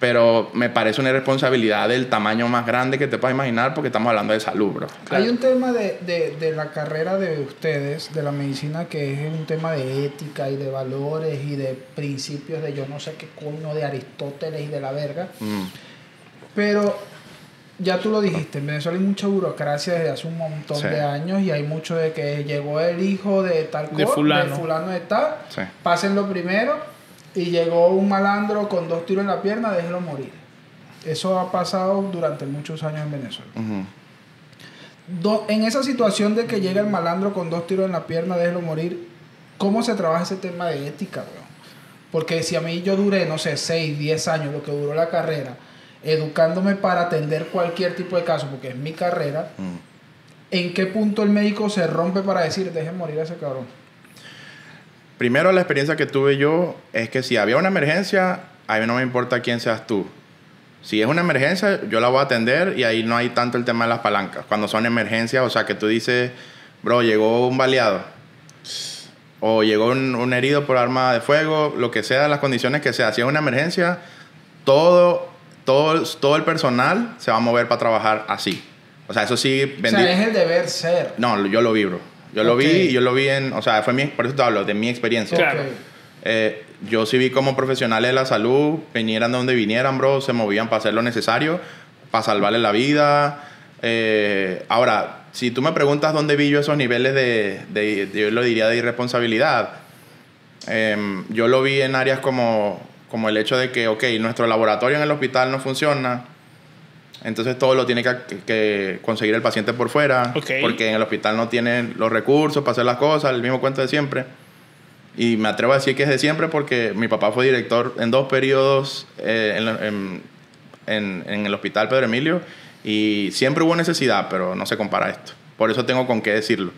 Pero me parece una irresponsabilidad del tamaño más grande que te puedas imaginar porque estamos hablando de salud, bro. Hay un tema de, de, de la carrera de ustedes, de la medicina, que es un tema de ética y de valores y de principios de yo no sé qué coño, de Aristóteles y de la verga. Mm. Pero ya tú lo dijiste, en Venezuela hay mucha burocracia desde hace un montón Sí. de años y hay mucho de que llegó el hijo de tal De co- fulano. de fulano de tal, Sí. pásenlo primero y llegó un malandro con dos tiros en la pierna, déjelo morir. Eso ha pasado durante muchos años en Venezuela. Do- en esa situación de que llega el malandro con dos tiros en la pierna, déjelo morir, ¿cómo se trabaja ese tema de ética, weón? Porque si a mí yo duré, no sé, 6, 10 años, lo que duró la carrera, educándome para atender cualquier tipo de caso, porque es mi carrera, Mm. ¿en qué punto el médico se rompe para decir, dejen morir a ese cabrón? Primero, la experiencia que tuve yo es que si había una emergencia, a mí no me importa quién seas tú. Si es una emergencia, yo la voy a atender y ahí no hay tanto el tema de las palancas. Cuando son emergencias, o sea, que tú dices, bro, llegó un baleado. O llegó un, un herido por arma de fuego, lo que sea, las condiciones que sea. Si es una emergencia, todo, todo, todo el personal se va a mover para trabajar así. O sea, eso sí, O bendi- sea, es el deber ser. No, yo lo vi, bro. Yo lo vi y yo lo vi en... O sea, fue mi, por eso te hablo, de mi experiencia. Claro. Eh, yo sí vi como profesionales de la salud, vinieran de donde vinieran, bro, se movían para hacer lo necesario, para salvarle la vida. Eh, ahora, si tú me preguntas dónde vi yo esos niveles de, de- de- yo lo diría, de irresponsabilidad, em, yo lo vi en áreas como, como el hecho de que, ok, nuestro laboratorio en el hospital no funciona, entonces todo lo tiene que, que conseguir el paciente por fuera, Ok. porque en el hospital no tienen los recursos para hacer las cosas, el mismo cuento de siempre. Y me atrevo a decir que es de siempre porque mi papá fue director en dos periodos eh, en, en- en- el hospital Pedro Emilio y siempre hubo necesidad, pero no se compara a esto. Por eso tengo con qué decirlo.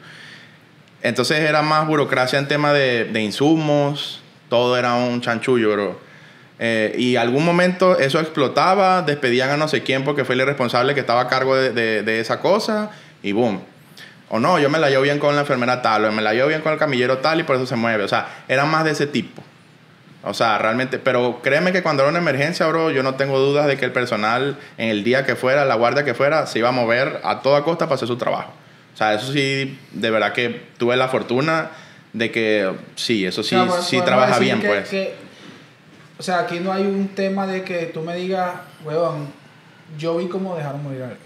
Entonces era más burocracia en tema de, de insumos, todo era un chanchullo, bro. Eh, y algún momento eso explotaba, despedían a no sé quién porque fue el irresponsable que estaba a cargo de, de- de esa cosa y boom. O no, yo me la llevo bien con la enfermera tal, o me la llevo bien con el camillero tal y por eso se mueve. O sea, era más de ese tipo. O sea, realmente, pero créeme que cuando era una emergencia, bro, yo no tengo dudas de que el personal en el día que fuera, la guardia que fuera, se iba a mover a toda costa para hacer su trabajo. O sea, eso sí, de verdad que tuve la fortuna de que sí, eso sí, O sea, po- sí trabaja bien, que- pues. que- o sea, aquí no hay un tema de que tú me digas, weón, yo vi cómo dejaron morir a alguien.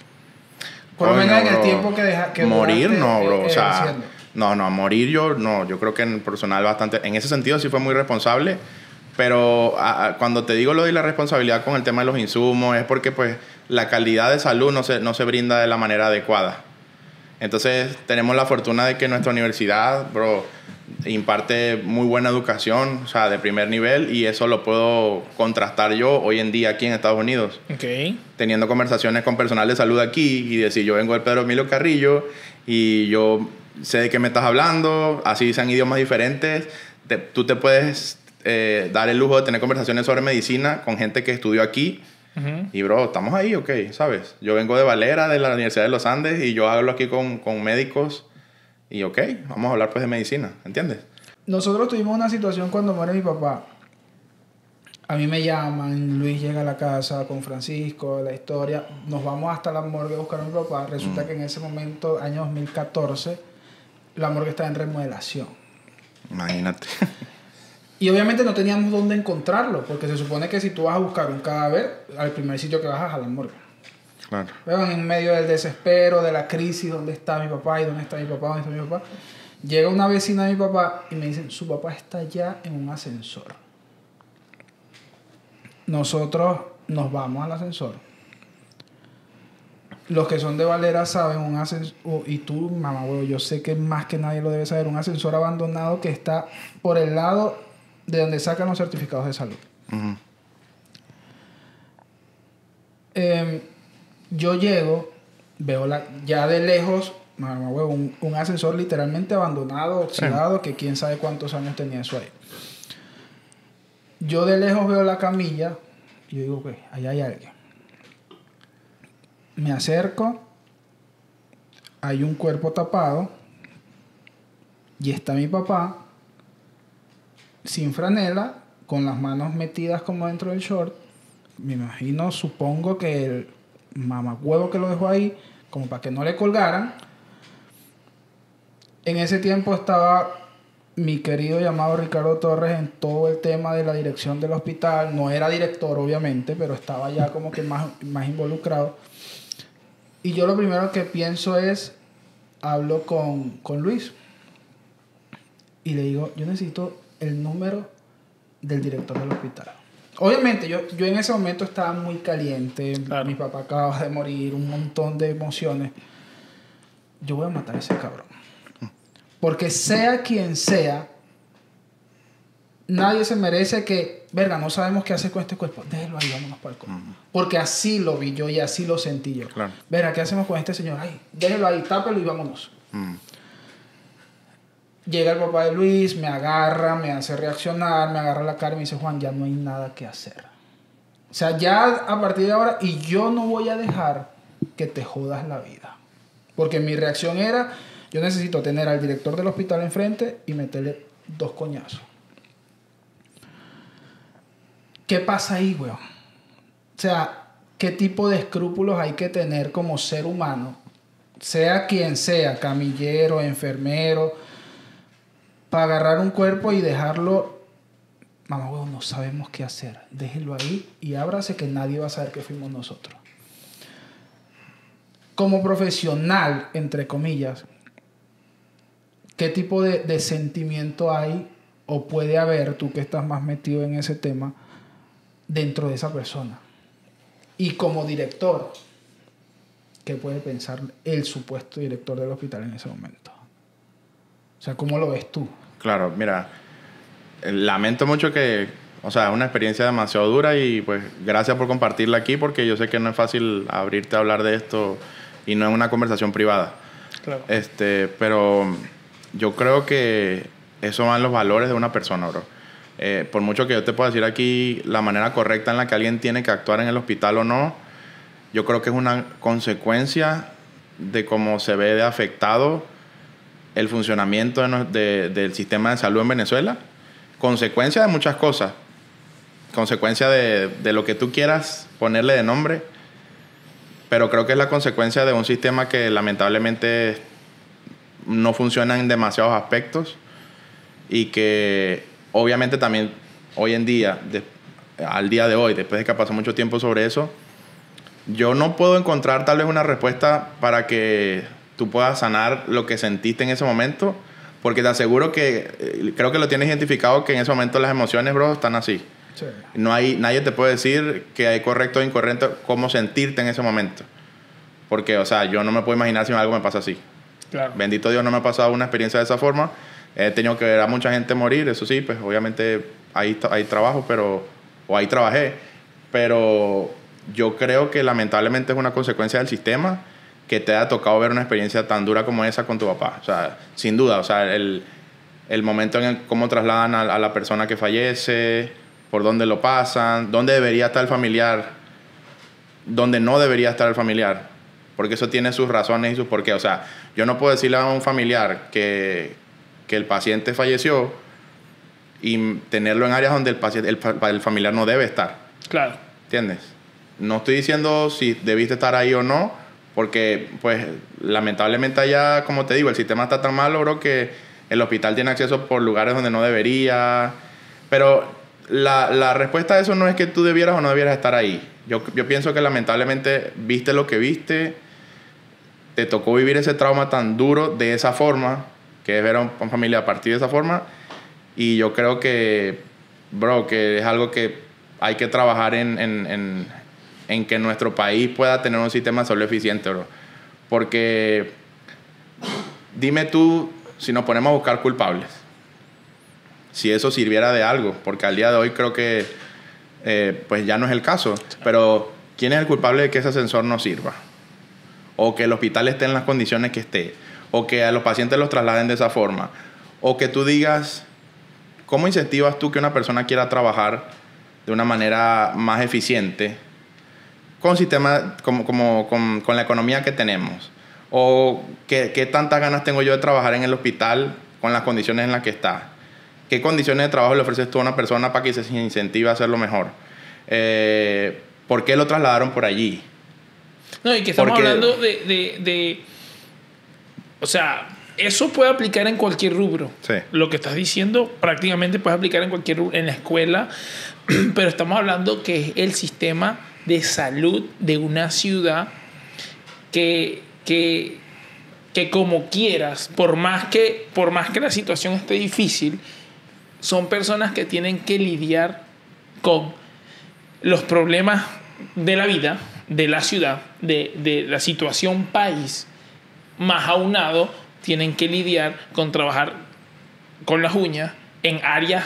Por lo menos en el tiempo que deja que Morir no, bro. eh, o sea, no, no, morir yo no. Yo creo que en personal bastante. En ese sentido sí fue muy responsable. Pero a- a- cuando te digo lo de la responsabilidad con el tema de los insumos, es porque pues la calidad de salud no se, no se brinda de la manera adecuada. Entonces tenemos la fortuna de que nuestra universidad, bro, imparte muy buena educación, o sea, de primer nivel, y eso lo puedo contrastar yo hoy en día aquí en Estados Unidos Ok. teniendo conversaciones con personal de salud aquí y decir, yo vengo del Pedro Emilio Carrillo y yo sé de qué me estás hablando, así sean idiomas diferentes, te- tú te puedes eh, dar el lujo de tener conversaciones sobre medicina con gente que estudió aquí y, bro, estamos ahí, ok, ¿sabes? Yo vengo de Valera, de la Universidad de los Andes y yo hablo aquí con, con médicos y, ok, vamos a hablar pues de medicina, ¿entiendes? Nosotros tuvimos una situación cuando muere mi papá. A mí me llaman, Luis llega a la casa con Francisco, la historia. Nos vamos hasta la morgue a buscar a mi papá. Resulta que en ese momento, año 2014, la morgue está en remodelación. Imagínate. Y obviamente no teníamos dónde encontrarlo, porque se supone que si tú vas a buscar un cadáver, al primer sitio que vas es a la morgue. Claro. Pero en medio del desespero, de la crisis, ¿dónde está mi papá? ¿Y dónde está mi papá? ¿Dónde está mi papá? Llega una vecina de mi papá y me dicen, su papá está ya en un ascensor. Nosotros nos vamos al ascensor. Los que son de Valera saben un ascensor, y tú, mamá, huevo, yo sé que más que nadie lo debe saber, un ascensor abandonado que está por el lado de donde sacan los certificados de salud. Eh, yo llego, veo la, ya de lejos, mamá, huevo, un, un ascensor literalmente abandonado, oxidado, que quién sabe cuántos años tenía eso ahí. Yo de lejos veo la camilla y yo digo, ok, allá hay alguien. Me acerco, hay un cuerpo tapado y está mi papá sin franela, con las manos metidas como dentro del short. Me imagino, supongo que el mamacuevo que lo dejó ahí, como para que no le colgaran. En ese tiempo estaba mi querido llamado Ricardo Torres en todo el tema de la dirección del hospital. No era director, obviamente, pero estaba ya como que más, más involucrado. Y yo lo primero que pienso es, hablo con, con Luis. Y le digo, yo necesito el número del director del hospital. Obviamente, yo, yo en ese momento estaba muy caliente. Claro. Mi papá acaba de morir, un montón de emociones. Yo voy a matar a ese cabrón. Porque sea quien sea, nadie se merece que, verga, no sabemos qué hacer con este cuerpo. Déjelo ahí, vámonos para el cuerpo. Porque así lo vi yo y así lo sentí yo. Claro. Verga, ¿qué hacemos con este señor? Ay, déjelo ahí, tápelo y vámonos. Mm. Llega el papá de Luis, me agarra, me hace reaccionar, me agarra la cara y me dice, Juan, ya no hay nada que hacer. O sea, ya a partir de ahora, y yo no voy a dejar que te jodas la vida. Porque mi reacción era, yo necesito tener al director del hospital enfrente y meterle dos coñazos. ¿Qué pasa ahí, weón? O sea, ¿qué tipo de escrúpulos hay que tener como ser humano? Sea quien sea, camillero, enfermero, para agarrar un cuerpo y dejarlo. Mamá, weón, no sabemos qué hacer. Déjenlo ahí y ábrase que nadie va a saber que fuimos nosotros. Como profesional, entre comillas, ¿qué tipo de, de sentimiento hay o puede haber, tú que estás más metido en ese tema, dentro de esa persona? Y como director, ¿qué puede pensar el supuesto director del hospital en ese momento? O sea, ¿cómo lo ves tú? Claro, mira, eh, lamento mucho que, o sea, es una experiencia demasiado dura y pues gracias por compartirla aquí porque yo sé que no es fácil abrirte a hablar de esto y no es una conversación privada. Claro. Este, pero yo creo que eso van los valores de una persona, bro. Eh, por mucho que yo te pueda decir aquí la manera correcta en la que alguien tiene que actuar en el hospital o no, yo creo que es una consecuencia de cómo se ve de afectado el funcionamiento de de- del sistema de salud en Venezuela. Consecuencia de muchas cosas. Consecuencia de, de lo que tú quieras ponerle de nombre. Pero creo que es la consecuencia de un sistema que lamentablemente no funciona en demasiados aspectos y que obviamente también hoy en día, al día de hoy, después de que pasado mucho tiempo sobre eso, yo no puedo encontrar tal vez una respuesta para que tú puedas sanar lo que sentiste en ese momento, porque te aseguro que eh, creo que lo tienes identificado que en ese momento las emociones, bro, están así. Sí. No hay, nadie te puede decir que hay correcto o incorrecto cómo sentirte en ese momento. Porque, o sea, yo no me puedo imaginar si algo me pasa así. Claro. Bendito Dios, no me ha pasado una experiencia de esa forma. He tenido que ver a mucha gente morir, eso sí, pues obviamente hay, hay trabajo, pero, o ahí trabajé. Pero yo creo que lamentablemente es una consecuencia del sistema que te ha tocado ver una experiencia tan dura como esa con tu papá. O sea, sin duda, o sea, el, el momento en el cómo trasladan a, a la persona que fallece, por dónde lo pasan, dónde debería estar el familiar, dónde no debería estar el familiar. Porque eso tiene sus razones y sus porqués. O sea, yo no puedo decirle a un familiar que, que el paciente falleció y tenerlo en áreas donde el, paciente, el, el familiar no debe estar. Claro. ¿Entiendes? No estoy diciendo si debiste estar ahí o no, porque, pues, lamentablemente allá, como te digo, el sistema está tan malo, bro, que el hospital tiene acceso por lugares donde no debería. Pero la, la respuesta a eso no es que tú debieras o no debieras estar ahí. Yo, yo pienso que lamentablemente viste lo que viste, te tocó vivir ese trauma tan duro de esa forma, que es ver a un- a una familia a partir de esa forma, y yo creo que, bro, que es algo que hay que trabajar en, en, en, en que nuestro país pueda tener un sistema de salud eficiente. Porque dime tú si nos ponemos a buscar culpables. Si eso sirviera de algo, porque al día de hoy creo que eh, pues ya no es el caso. Pero ¿quién es el culpable de que ese ascensor no sirva? O que el hospital esté en las condiciones que esté. O que a los pacientes los trasladen de esa forma. O que tú digas, ¿cómo incentivas tú que una persona quiera trabajar de una manera más eficiente con sistema, como, como, con, con la economía que tenemos? ¿O qué, qué tantas ganas tengo yo de trabajar en el hospital con las condiciones en las que está? ¿Qué condiciones de trabajo le ofreces tú a una persona para que se incentive a hacerlo mejor? Eh, ¿Por qué lo trasladaron por allí? No, y que estamos Porque- hablando de, de, de- O sea, eso puede aplicar en cualquier rubro. Sí. Lo que estás diciendo prácticamente puede aplicar en cualquier rubro, en la escuela, pero estamos hablando que es el sistema de salud de una ciudad que, que, que como quieras, por más que, por más que la situación esté difícil, son personas que tienen que lidiar con los problemas de la vida, de la ciudad, de, de la situación país, más aunado, tienen que lidiar con trabajar con las uñas en áreas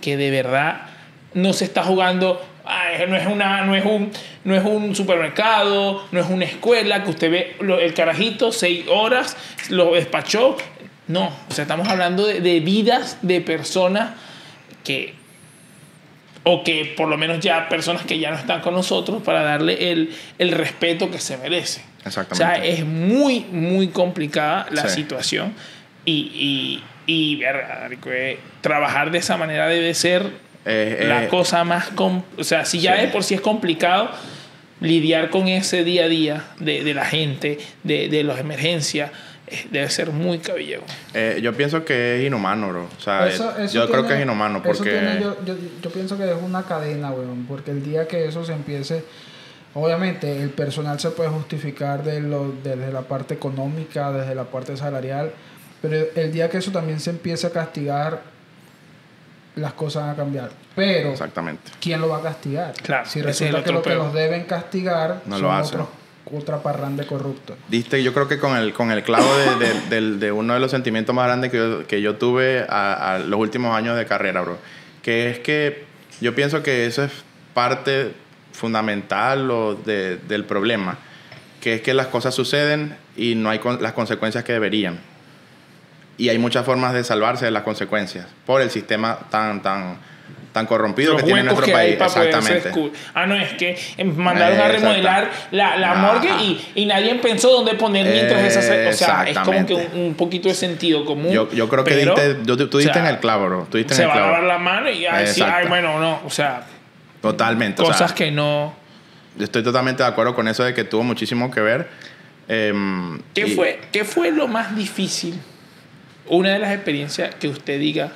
que de verdad no se está jugando. Ay, no es, una, no, es un, no es un supermercado, no es una escuela que usted ve lo- el carajito seis horas, lo despachó. No, o sea, estamos hablando de, de vidas de personas que o que por lo menos ya personas que ya no están con nosotros para darle el, el respeto que se merece. Exactamente. O sea, es muy, muy complicada la Sí. situación y, y, y eh, trabajar de esa manera debe ser Eh, la eh, cosa más... o sea, si ya Sí. de por sí es complicado lidiar con ese día a día de, de la gente, de, de las emergencias, eh, debe ser muy cabillero. eh, yo pienso que es inhumano, bro. O sea, Eso- eso yo creo que es inhumano eso porque... tiene- yo, yo, yo pienso que es una cadena, weón, porque el día que eso se empiece, obviamente el personal se puede justificar de lo, desde la parte económica, desde la parte salarial, pero el día que eso también se empiece a castigar, las cosas van a cambiar. Pero, Exactamente. ¿quién lo va a castigar? Claro, si es resulta que lo que los deben castigar No son lo hacen. otros, otra parranda de corruptos. Diste, yo creo que con el, con el clavo de, de- de uno de los sentimientos más grandes que yo, que yo tuve a, a los últimos años de carrera, bro. Que es que yo pienso que eso es parte fundamental o de- del problema. Que es que las cosas suceden y no hay con- las consecuencias que deberían. Y hay muchas formas de salvarse de las consecuencias por el sistema tan, tan, tan corrompido Los que tiene nuestro que país. Exactamente. Ah, no, es que em, mandaron a Exacto. remodelar la, la morgue y, y nadie pensó dónde poner mientras esa... O sea, es como que un, un poquito de sentido común. Yo, yo creo que pero, diste, yo- tú diste o sea, en el clavo, bro. Tú diste en Se el va a clavo. lavar la mano y ay, sí, ay, bueno, no. O sea, Totalmente. o cosas sea, que no... Yo estoy totalmente de acuerdo con eso de que tuvo muchísimo que ver. Em, ¿Qué y fue, ¿Qué fue lo más difícil una de las experiencias que usted diga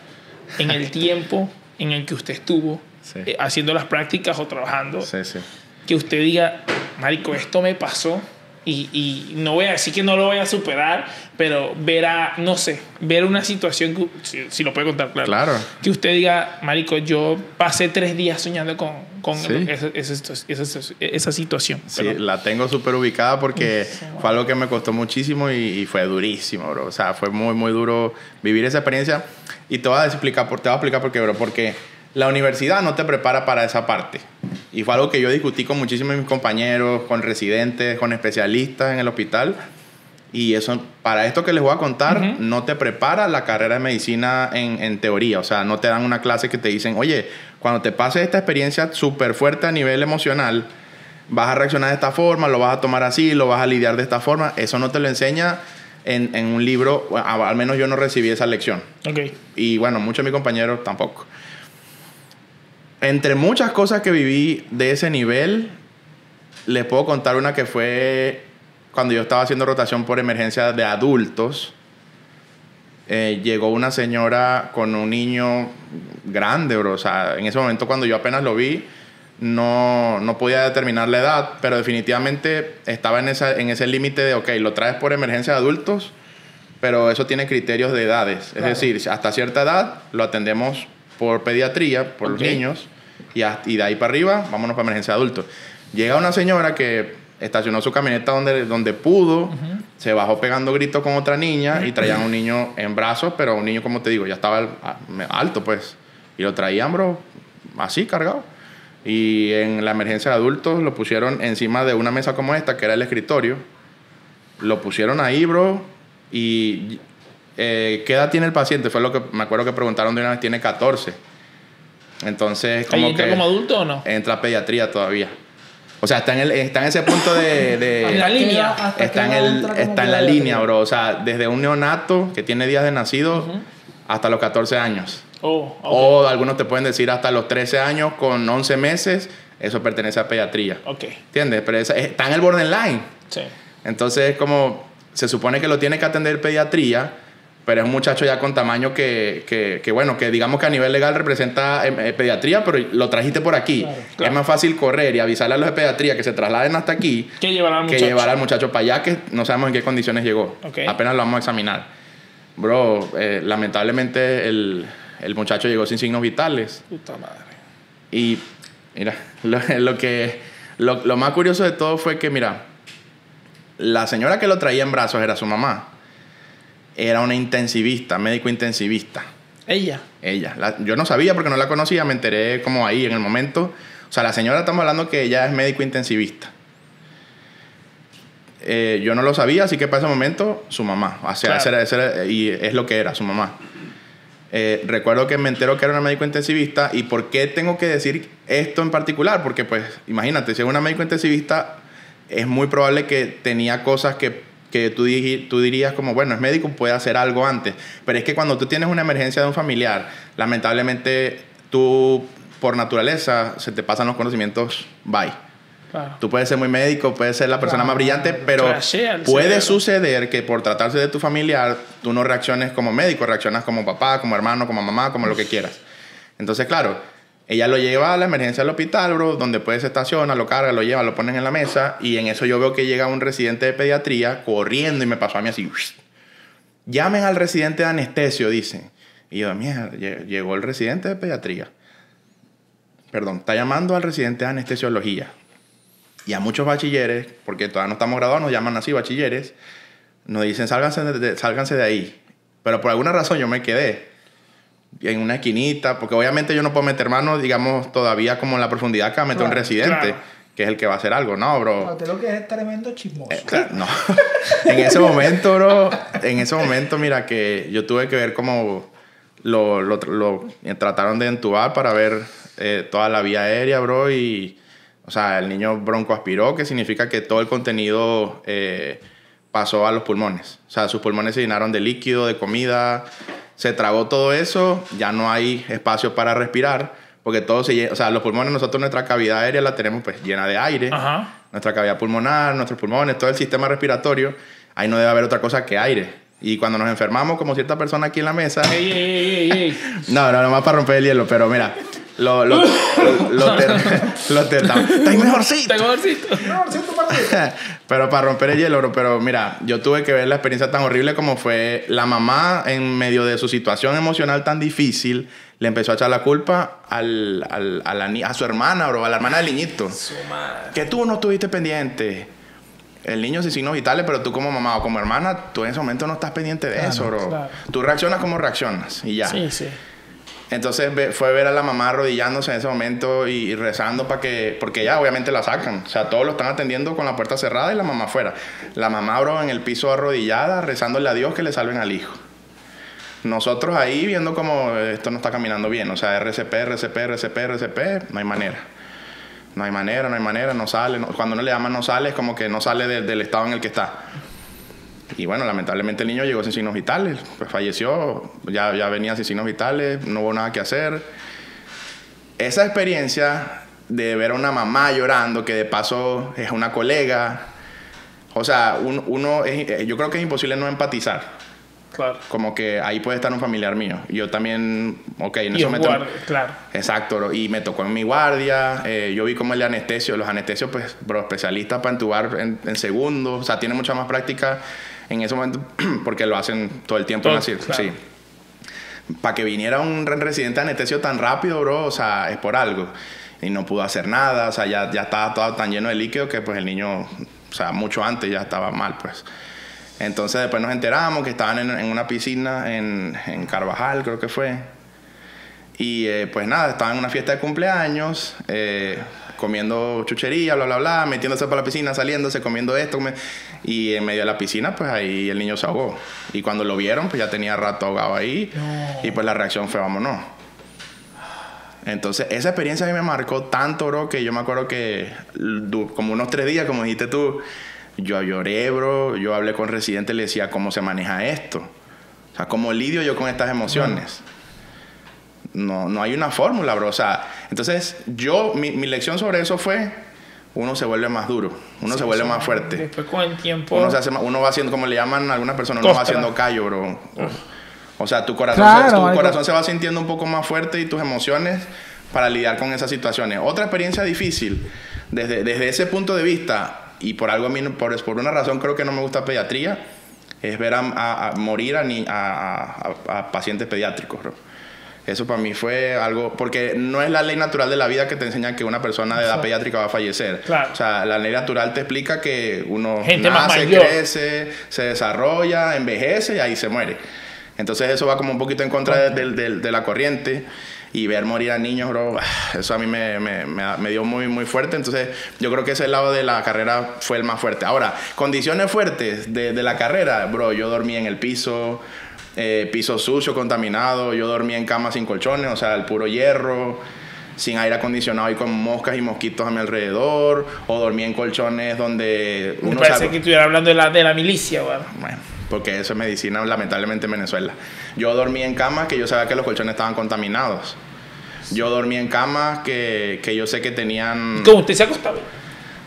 en el tiempo en el que usted estuvo Sí. eh, haciendo las prácticas o trabajando, Sí, sí. que usted diga, Marico, esto me pasó y, y no voy a decir que no lo voy a superar, pero verá, no sé, ver una situación, que, si, si lo puede contar, claro. Claro. Que usted diga, Marico, yo pasé tres días soñando con, con Sí. esa, esa, esa- esa situación. Sí, la tengo súper ubicada porque fue algo que me costó muchísimo y, y fue durísimo, bro. O sea, fue muy, muy duro vivir esa experiencia. Y te voy a explicar, por, te voy a explicar por qué, bro. Porque la universidad no te prepara para esa parte. Y fue algo que yo discutí con muchísimos de mis compañeros, con residentes, con especialistas en el hospital. Y eso, para esto que les voy a contar, no te prepara la carrera de medicina en, en teoría. O sea, no te dan una clase que te dicen, oye, cuando te pase esta experiencia súper fuerte a nivel emocional, vas a reaccionar de esta forma, lo vas a tomar así, lo vas a lidiar de esta forma. Eso no te lo enseña en, en un libro. Bueno, al menos yo no recibí esa lección. Y bueno, muchos de mis compañeros tampoco. Entre muchas cosas que viví de ese nivel, les puedo contar una que fue cuando yo estaba haciendo rotación por emergencia de adultos. Eh, llegó una señora con un niño grande, bro. O sea, en ese momento cuando yo apenas lo vi, no, no podía determinar la edad, pero definitivamente estaba en, esa, en ese límite de, ok, lo traes por emergencia de adultos, pero eso tiene criterios de edades. Claro. Es decir, hasta cierta edad lo atendemos por pediatría, por los niños, y, hasta- y de ahí para arriba, vámonos para emergencia de adultos. Llega una señora que estacionó su camioneta donde, donde pudo, se bajó pegando gritos con otra niña y traían un niño en brazos, pero un niño, como te digo, ya estaba al- a- alto, pues. Y lo traían, bro, así cargado. Y en la emergencia de adultos lo pusieron encima de una mesa como esta, que era el escritorio. Lo pusieron ahí, bro. Y eh, ¿qué edad tiene el paciente? Fue lo que me acuerdo que preguntaron de una vez. Tiene 14. Entonces, ¿Ahí como entra que como adulto o no? entra a pediatría todavía. O sea, está en, el, está en ese punto de... de- En la línea. ¿Hasta está en, el, entra está en la línea, bro. O sea, desde un neonato que tiene días de nacido hasta los 14 años. Oh. O algunos te pueden decir hasta los 13 años con 11 meses, eso pertenece a pediatría. Ok, ¿Entiendes? Pero esa- está en el borderline. sí. Entonces, como se supone que lo tiene que atender pediatría, pero es un muchacho ya con tamaño que, que, que, bueno, que digamos que a nivel legal representa eh, eh, pediatría, pero lo trajiste por aquí. Claro, claro. Es más fácil correr y avisarle a los de pediatría que se trasladen hasta aquí ¿Qué llevará al que llevar al muchacho para allá, que no sabemos en qué condiciones llegó. Apenas lo vamos a examinar. Bro, eh, lamentablemente el, el muchacho llegó sin signos vitales. Puta madre. Y mira, lo, lo que lo, lo más curioso de todo fue que, mira, la señora que lo traía en brazos era su mamá. Era una intensivista, médico intensivista. Ella. Ella. La- yo no sabía porque no la conocía, me enteré como ahí en el momento. O sea, la señora estamos hablando que ella es médico intensivista. Eh, yo no lo sabía, así que para ese momento su mamá. O sea, Claro. ese era- ese era- y es lo que era, su mamá. Eh, recuerdo que me entero que era una médico intensivista y por qué tengo que decir esto en particular, porque pues imagínate, si es una médico intensivista, es muy probable que tenía cosas que, que tú, tú dirías como, bueno, es médico, puede hacer algo antes, pero es que cuando tú tienes una emergencia de un familiar, lamentablemente tú por naturaleza se te pasan los conocimientos, bye. Claro. Tú puedes ser muy médico, puedes ser la persona más brillante, pero Crashea puede cerebro. suceder que por tratarse de tu familiar, tú no reacciones como médico, reaccionas como papá, como hermano, como mamá, como lo que quieras. Entonces, claro, ella lo lleva a la emergencia del hospital, bro, donde puede se estaciona, lo carga, lo lleva, lo ponen en la mesa, y en eso yo veo que llega un residente de pediatría corriendo y me pasó a mí así. Llamen al residente de anestesio, dicen. Y yo, mierda, lle- llegó el residente de pediatría. Perdón, está llamando al residente de anestesiología. Y a muchos bachilleres, porque todavía no estamos graduados, nos llaman así bachilleres, nos dicen, sálganse de- sálganse de ahí. Pero por alguna razón yo me quedé en una esquinita, porque obviamente yo no puedo meter mano, digamos, todavía como en la profundidad que va a meter un Claro, residente, claro. que es el que va a hacer algo. No, bro. Fíjate lo que es tremendo chismoso. Eh, No. en ese momento, bro, en ese momento, mira, que yo tuve que ver cómo lo, lo, lo trataron de entubar para ver eh, toda la vía aérea, bro, y, o sea, el niño broncoaspiró, que significa que todo el contenido eh, pasó a los pulmones. O sea, sus pulmones se llenaron de líquido, de comida, se tragó todo eso, ya no hay espacio para respirar, porque todo se llena, o sea, los pulmones, nosotros nuestra cavidad aérea la tenemos pues llena de aire Ajá. nuestra cavidad pulmonar, nuestros pulmones, todo el sistema respiratorio, ahí no debe haber otra cosa que aire. Y cuando nos enfermamos, como cierta persona aquí en la mesa. Ey, ey, ey. No, no, nomás para romper el hielo, pero mira. Lo, lo, lo, lo ter- lo ter- ahí mejorcito. Tengo partido. pero para romper el hielo, bro, pero mira, yo tuve que ver la experiencia tan horrible como fue la mamá en medio de su situación emocional tan difícil, le empezó a echar la culpa al, al- a, la ni- a su hermana, bro, a la hermana del niñito. Su madre. Que tú no estuviste pendiente. El niño sin signos vitales, pero tú como mamá o como hermana, tú en ese momento no estás pendiente de Claro, eso, bro. claro. Tú reaccionas como reaccionas y ya. Sí, sí. Entonces fue ver a la mamá arrodillándose en ese momento y, rezando para que, porque ya obviamente la sacan. O sea, todos lo están atendiendo con la puerta cerrada y la mamá afuera. La mamá, bro, en el piso arrodillada, rezándole a Dios que le salven al hijo. Nosotros ahí viendo como eh, esto no está caminando bien. O sea, RCP, RCP, RCP, RCP, no hay manera. No hay manera, no hay manera, no sale. no- cuando uno le llama no sale, es como que no sale del estado en el que está. Y bueno, lamentablemente el niño llegó sin signos vitales, pues falleció, ya, ya venía sin signos vitales, no hubo nada que hacer. Esa experiencia de ver a una mamá llorando, que de paso es una colega, o sea, un- uno, es- eh, yo creo que es imposible no empatizar, Claro. como que ahí puede estar un familiar mío. Yo también, ok, en Y os momento... guarda, claro. Exacto, y me tocó en mi guardia. eh, yo vi como el anestesio, los anestesios, pues, bro, especialistas para entubar en, en segundos. O sea, tiene mucha más práctica en ese momento porque lo hacen todo el tiempo en la claro. Sí. Para que viniera un re- residente de anestesio tan rápido, bro, o sea, es por algo. Y no pudo hacer nada, o sea, ya, ya estaba todo tan lleno de líquido que, pues, el niño, o sea, mucho antes ya estaba mal, pues. Entonces después nos enteramos que estaban en, en una piscina en, en Carvajal, creo que fue. Y eh, pues nada, estaban en una fiesta de cumpleaños, eh, comiendo chuchería, bla, bla, bla, metiéndose para la piscina, saliéndose, comiendo esto. Y en medio de la piscina, pues ahí el niño se ahogó. Y cuando lo vieron, pues ya tenía rato ahogado ahí. No. Y pues la reacción fue, vámonos. Entonces, esa experiencia a mí me marcó tanto, bro, que yo me acuerdo que como unos tres días, como dijiste tú, yo lloré, bro. Yo hablé con Residente y le decía cómo se maneja esto. O sea, cómo lidio yo con estas emociones. No, no hay una fórmula, bro. O sea, entonces yo, mi, mi lección sobre eso fue, uno se vuelve más duro, uno se vuelve más fuerte. Después con el tiempo. Uno, se hace uno va haciendo, como le llaman a algunas personas, uno va haciendo callo, bro. O sea, tu corazón, Claro, se, tu corazón se va sintiendo un poco más fuerte y tus emociones para lidiar con esas situaciones. Otra experiencia difícil, desde, desde ese punto de vista, y por algo a mí, por, por una razón creo que no me gusta pediatría, es ver a, a- a morir a, ni- a- a- a pacientes pediátricos, bro. Eso para mí fue algo, porque no es la ley natural de la vida que te enseña que una persona de edad pediátrica va a fallecer. Claro. O sea, la ley natural te explica que uno Gente nace, crece, se desarrolla, envejece y ahí se muere. Entonces eso va como un poquito en contra de, de- de- de la corriente. Y ver morir a niños, bro, eso a mí me, me- me- me dio muy, muy fuerte. Entonces yo creo que ese lado de la carrera fue el más fuerte. Ahora, condiciones fuertes de, de la carrera, bro, yo dormí en el piso, eh, piso sucio, contaminado, yo dormí en cama sin colchones, o sea, el puro hierro sin aire acondicionado y con moscas y mosquitos a mi alrededor, o dormí en colchones donde Me uno parece sabe- que estuviera hablando de la, de la milicia, weón. bueno, porque eso es medicina lamentablemente en Venezuela. Yo dormí en camas que yo sabía que los colchones estaban contaminados. Yo dormí en camas que, que yo sé que tenían... ¿Y cómo usted se acostaba?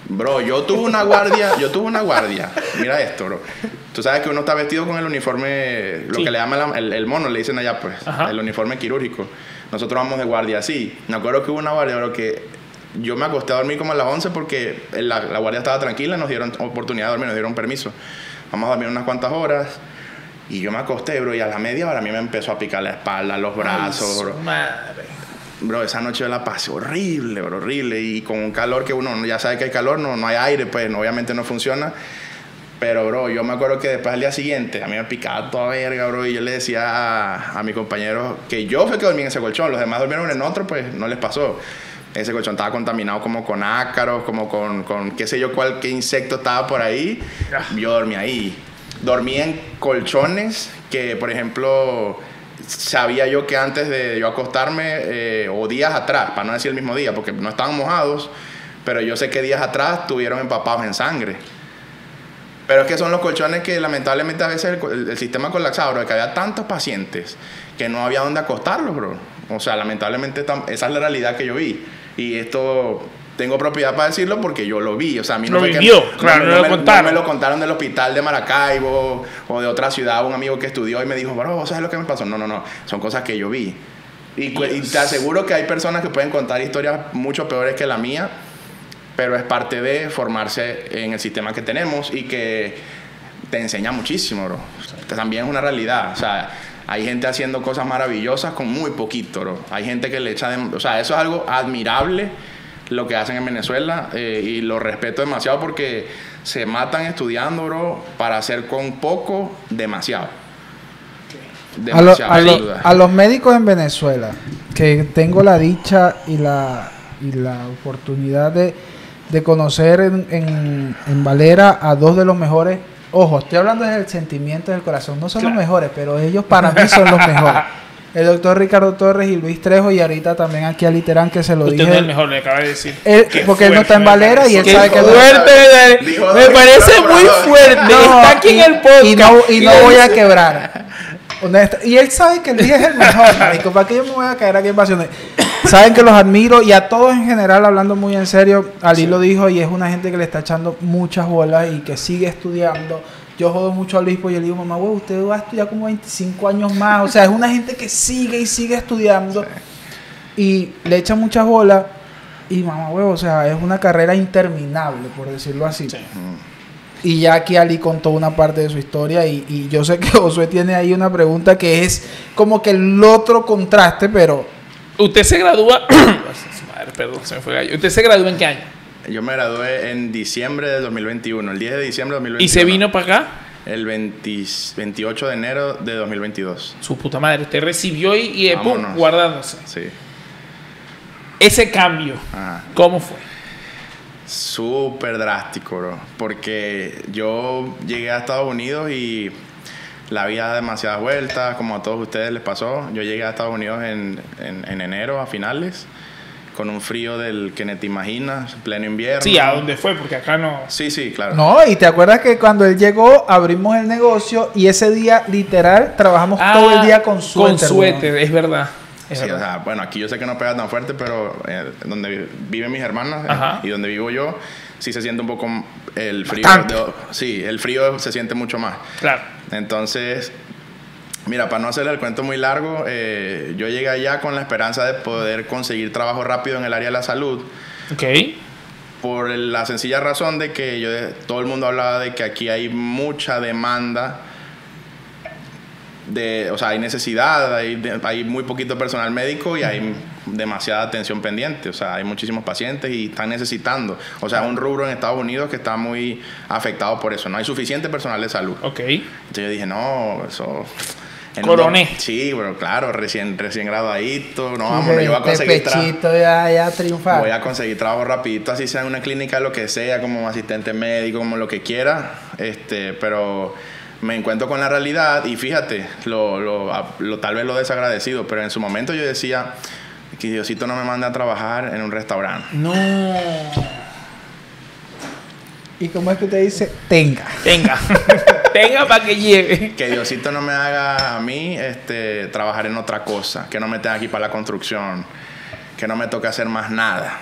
Bro, yo tuve una guardia, yo tuve una guardia. Mira esto, bro. Tú sabes que uno está vestido con el uniforme, lo Sí. que le llaman la- el, el mono, le dicen allá, pues, Ajá. el uniforme quirúrgico. Nosotros vamos de guardia así. Me acuerdo que hubo una guardia, bro, que yo me acosté a dormir como a las 11 porque la, la guardia estaba tranquila, nos dieron oportunidad de dormir, nos dieron permiso. Vamos a dormir unas cuantas horas. Y yo me acosté, bro, y a la media hora a mí me empezó a picar la espalda, los brazos, Ay, bro. Madre. Bro, esa noche yo la pasé horrible, bro, horrible. Y con un calor que uno ya sabe que hay calor, no, no hay aire, pues no, obviamente no funciona. Pero, bro, yo me acuerdo que después al día siguiente a mí me picaba toda verga, bro. Y yo le decía a, a mi compañero que yo fue que dormí en ese colchón. Los demás durmieron en otro, pues no les pasó. Ese colchón estaba contaminado como con ácaros, como con, con qué sé yo cuál, qué insecto estaba por ahí. Ah. Yo dormí ahí. Dormí en colchones que, por ejemplo, sabía yo que antes de yo acostarme, eh, o días atrás, para no decir el mismo día, porque no estaban mojados, pero yo sé que días atrás estuvieron empapados en sangre. Pero es que son los colchones que lamentablemente a veces el, sistema colapsado, bro, que había tantos pacientes que no había dónde acostarlos, bro. O sea, lamentablemente esa es la realidad que yo vi. Y esto tengo propiedad para decirlo porque yo lo vi. O sea, a mí no Lo fue que- vivió, no claro, me- no no lo contaron. no me lo contaron del hospital de Maracaibo o de otra ciudad, un amigo que estudió y me dijo, bro, ¿sabes lo que me pasó? No, no, no. Son cosas que yo vi. Y, y te aseguro que hay personas que pueden contar historias mucho peores que la mía, pero es parte de formarse en el sistema que tenemos y que te enseña muchísimo, bro. También es una realidad. O sea, hay gente haciendo cosas maravillosas con muy poquito, bro. Hay gente que le echa... de- o sea, eso es algo admirable lo que hacen en Venezuela eh, y lo respeto demasiado porque se matan estudiando, bro, para hacer con poco demasiado. A, lo- Demasiado, a lo- a los médicos en Venezuela, que tengo la dicha y la, y la oportunidad de, de conocer en, en- en Valera a dos de los mejores. Ojo, estoy hablando desde el sentimiento del corazón. No son Claro. los mejores, pero ellos para mí son los mejores. El doctor Ricardo Torres y Luis Trejo, y ahorita también aquí a Literán, que se lo Usted dije. no es el mejor, le acaba de decir. Él- Qué porque él no está en Valera y él sabe que no- fuerte, me- Dijo, me "Dijo, parece muy fuerte. No, está aquí y- en el podcast. Y no, y no voy a quebrar. Y él sabe que Luis es el mejor, marico. ¿Para qué yo me voy a caer aquí en pasiones? Saben que los admiro y a todos en general, hablando muy en serio, Ali lo dijo y es una gente que le está echando muchas bolas y que sigue estudiando. Yo jodo mucho a Luis porque yo le digo, mamá, güey, usted va a estudiar como 25 años más. O sea, es una gente que sigue y sigue estudiando y le echa muchas bolas. Y mamá, huevo, o sea, es una carrera interminable, por decirlo así. Sí. Y ya aquí Ali contó una parte de su historia y, y yo sé que Josué tiene ahí una pregunta que es como que el otro contraste, pero Usted se gradúa. Madre, perdón, se me fue gallo. ¿Usted se gradúa en qué año? Yo me gradué en diciembre de 2021, el 10 de diciembre de 2021. ¿Y se vino para acá? El 20 28 de enero de 2022. Su puta madre. Usted recibió y, y pum, guardándose. Sí. Ese cambio, Ajá. ¿cómo fue? Súper drástico, bro. Porque yo llegué a Estados Unidos y la vida da demasiadas vueltas, como a todos ustedes les pasó. Yo llegué a Estados Unidos en, en- en enero, a finales, con un frío del que ni te imaginas, pleno invierno. Sí, ¿a dónde fue? Porque acá no. Sí, sí, claro. no, y te acuerdas que cuando él llegó abrimos el negocio y ese día literal trabajamos todo el día con suéter. Ah, Con suéter, es verdad. Es Sí, o verdad. sea, bueno, aquí yo sé que no pega tan fuerte, pero eh, donde viven mis hermanas eh, y donde vivo yo, sí se siente un poco el frío. De- sí, el frío se siente mucho más. Claro. Entonces, mira, para no hacerle el cuento muy largo, eh, yo llegué allá con la esperanza de poder conseguir trabajo rápido en el área de la salud. Ok. Por la sencilla razón de que yo, todo el mundo hablaba de que aquí hay mucha demanda, de, o sea, hay necesidad, hay, de- hay muy poquito personal médico y hay demasiada atención pendiente, o sea, hay muchísimos pacientes y están necesitando. O sea, un rubro en Estados Unidos que está muy afectado por eso, no hay suficiente personal de salud. Ok. Entonces yo dije, no, eso... Coroné. Sí, bueno, claro, recién, recién graduadito, no, vamos, yo voy a conseguir trabajo. ya, ya triunfar. Voy a conseguir trabajo rapidito, así sea en una clínica, lo que sea, como asistente médico, como lo que quiera. Este, pero me encuentro con la realidad y fíjate, lo, lo- lo- tal vez lo desagradecido, pero en su momento yo decía que Diosito no me manda a trabajar en un restaurante. No. ¿Y cómo es que usted dice? Tenga. Tenga. Tenga para que lleve. Que Diosito no me haga a mí este, trabajar en otra cosa, que no me tenga aquí para la construcción, que no me toque hacer más nada.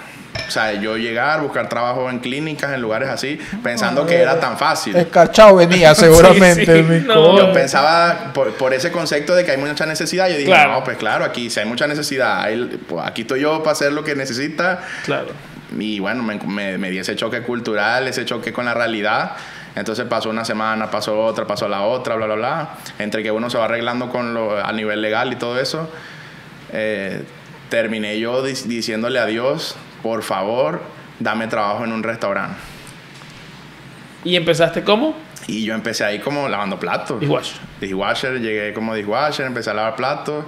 O sea, yo llegar, buscar trabajo en clínicas, en lugares así, pensando que era tan fácil. Escarchado venía seguramente. Sí, sí, mi no. Yo pensaba por, por ese concepto de que hay mucha necesidad. Yo dije, Claro. no, pues claro, aquí si hay mucha necesidad, hay- pues, aquí estoy yo para hacer lo que necesita. Claro. Y bueno, me, me, me di ese choque cultural, ese choque con la realidad. Entonces pasó una semana, pasó otra, pasó la otra, bla, bla, bla. Entre que uno se va arreglando con lo, a nivel legal y todo eso, eh, terminé yo diciéndole a Dios, por favor, dame trabajo en un restaurante. ¿Y empezaste cómo? Y yo empecé ahí como lavando platos. Dishwasher. Dishwasher, llegué como dishwasher, empecé a lavar platos.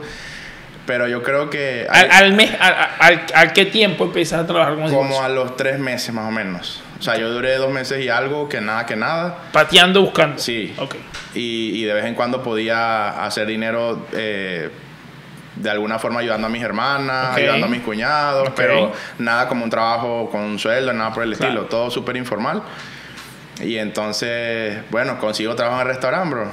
Pero yo creo que ¿Al, al mes, al, al- al qué tiempo empezaste a trabajar como, como dishwasher? a los tres meses más o menos. O sea, yo duré dos meses y algo, que nada, que nada. Pateando, buscando. Sí. Ok. Y, y de vez en cuando podía hacer dinero eh, de alguna forma ayudando a mis hermanas, ayudando a mis cuñados, pero nada como un trabajo con un sueldo, nada por el Claro. estilo, todo súper informal. Y entonces, bueno, consigo trabajo en el restaurante, bro.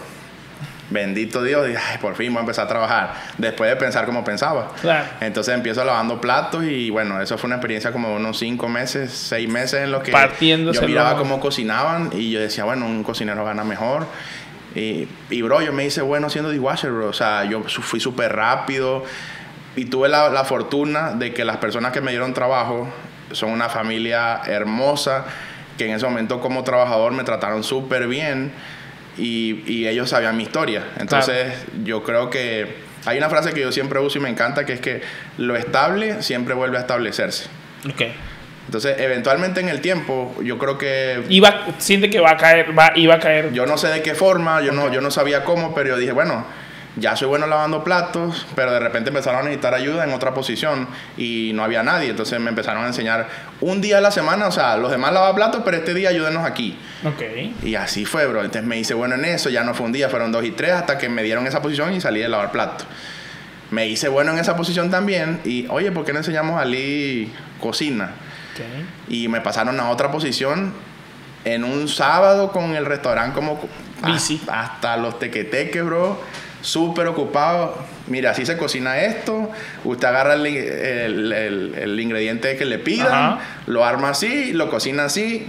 Bendito Dios, dije, ay, por fin voy a empezar a trabajar. Después de pensar como pensaba. Claro. Entonces empiezo lavando platos y bueno, eso fue una experiencia como de unos cinco meses, seis meses en los que Partiéndose yo miraba cómo cocinaban y yo decía, bueno, un cocinero gana mejor. Y, y bro, yo me hice bueno siendo dishwasher, bro. O sea, yo fui súper rápido y tuve la, la fortuna de que las personas que me dieron trabajo son una familia hermosa que en ese momento como trabajador me trataron súper bien y, y ellos sabían mi historia. Entonces yo creo que hay una frase que yo siempre uso y me encanta que es que lo estable siempre vuelve a establecerse. Ok. Entonces eventualmente en el tiempo yo creo que Iba, siente que va a caer, va, iba a caer. yo no sé de qué forma, yo, no, yo no sabía cómo, pero yo dije, bueno, ya soy bueno lavando platos, pero de repente empezaron a necesitar ayuda en otra posición y no había nadie. Entonces me empezaron a enseñar un día a la semana, o sea, los demás lavan platos, pero este día ayúdenos aquí. Ok. Y así fue, bro. Entonces me hice bueno en eso, ya no fue un día, fueron dos y tres hasta que me dieron esa posición y salí de lavar platos. Me hice bueno en esa posición también y, oye, ¿por qué no enseñamos a Ali cocina? Ok. y me pasaron a otra posición en un sábado con el restaurante como Busy. hasta, hasta los tequeteques, bro. Súper ocupado. Mira, así se cocina esto. Usted agarra el, el- el- el ingrediente que le pidan, Ajá. lo arma así, lo cocina así.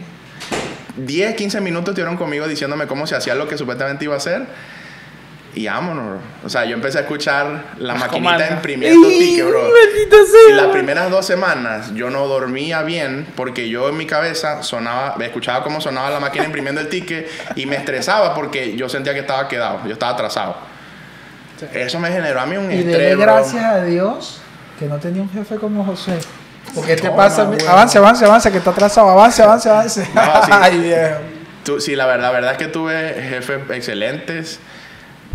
10, 15 minutos estuvieron conmigo diciéndome cómo se hacía lo que supuestamente iba a hacer. Y vámonos, bro. O sea, yo empecé a escuchar la Las maquinita comandas. imprimiendo tickets, bro. Maldita Y sea. las primeras dos semanas yo no dormía bien porque yo en mi cabeza sonaba, escuchaba cómo sonaba la máquina imprimiendo el ticket y me estresaba porque yo sentía que estaba quedado, yo estaba atrasado. Eso me generó a mí un Y estrés. bro. gracias a Dios que no tenía un jefe como José. Porque te No, pasa, no, bueno. avance, avance, avance, que está atrasado, avance, avance, avance. No, sí. Ay, viejo. Tú- sí, la verdad, la verdad es que tuve jefes excelentes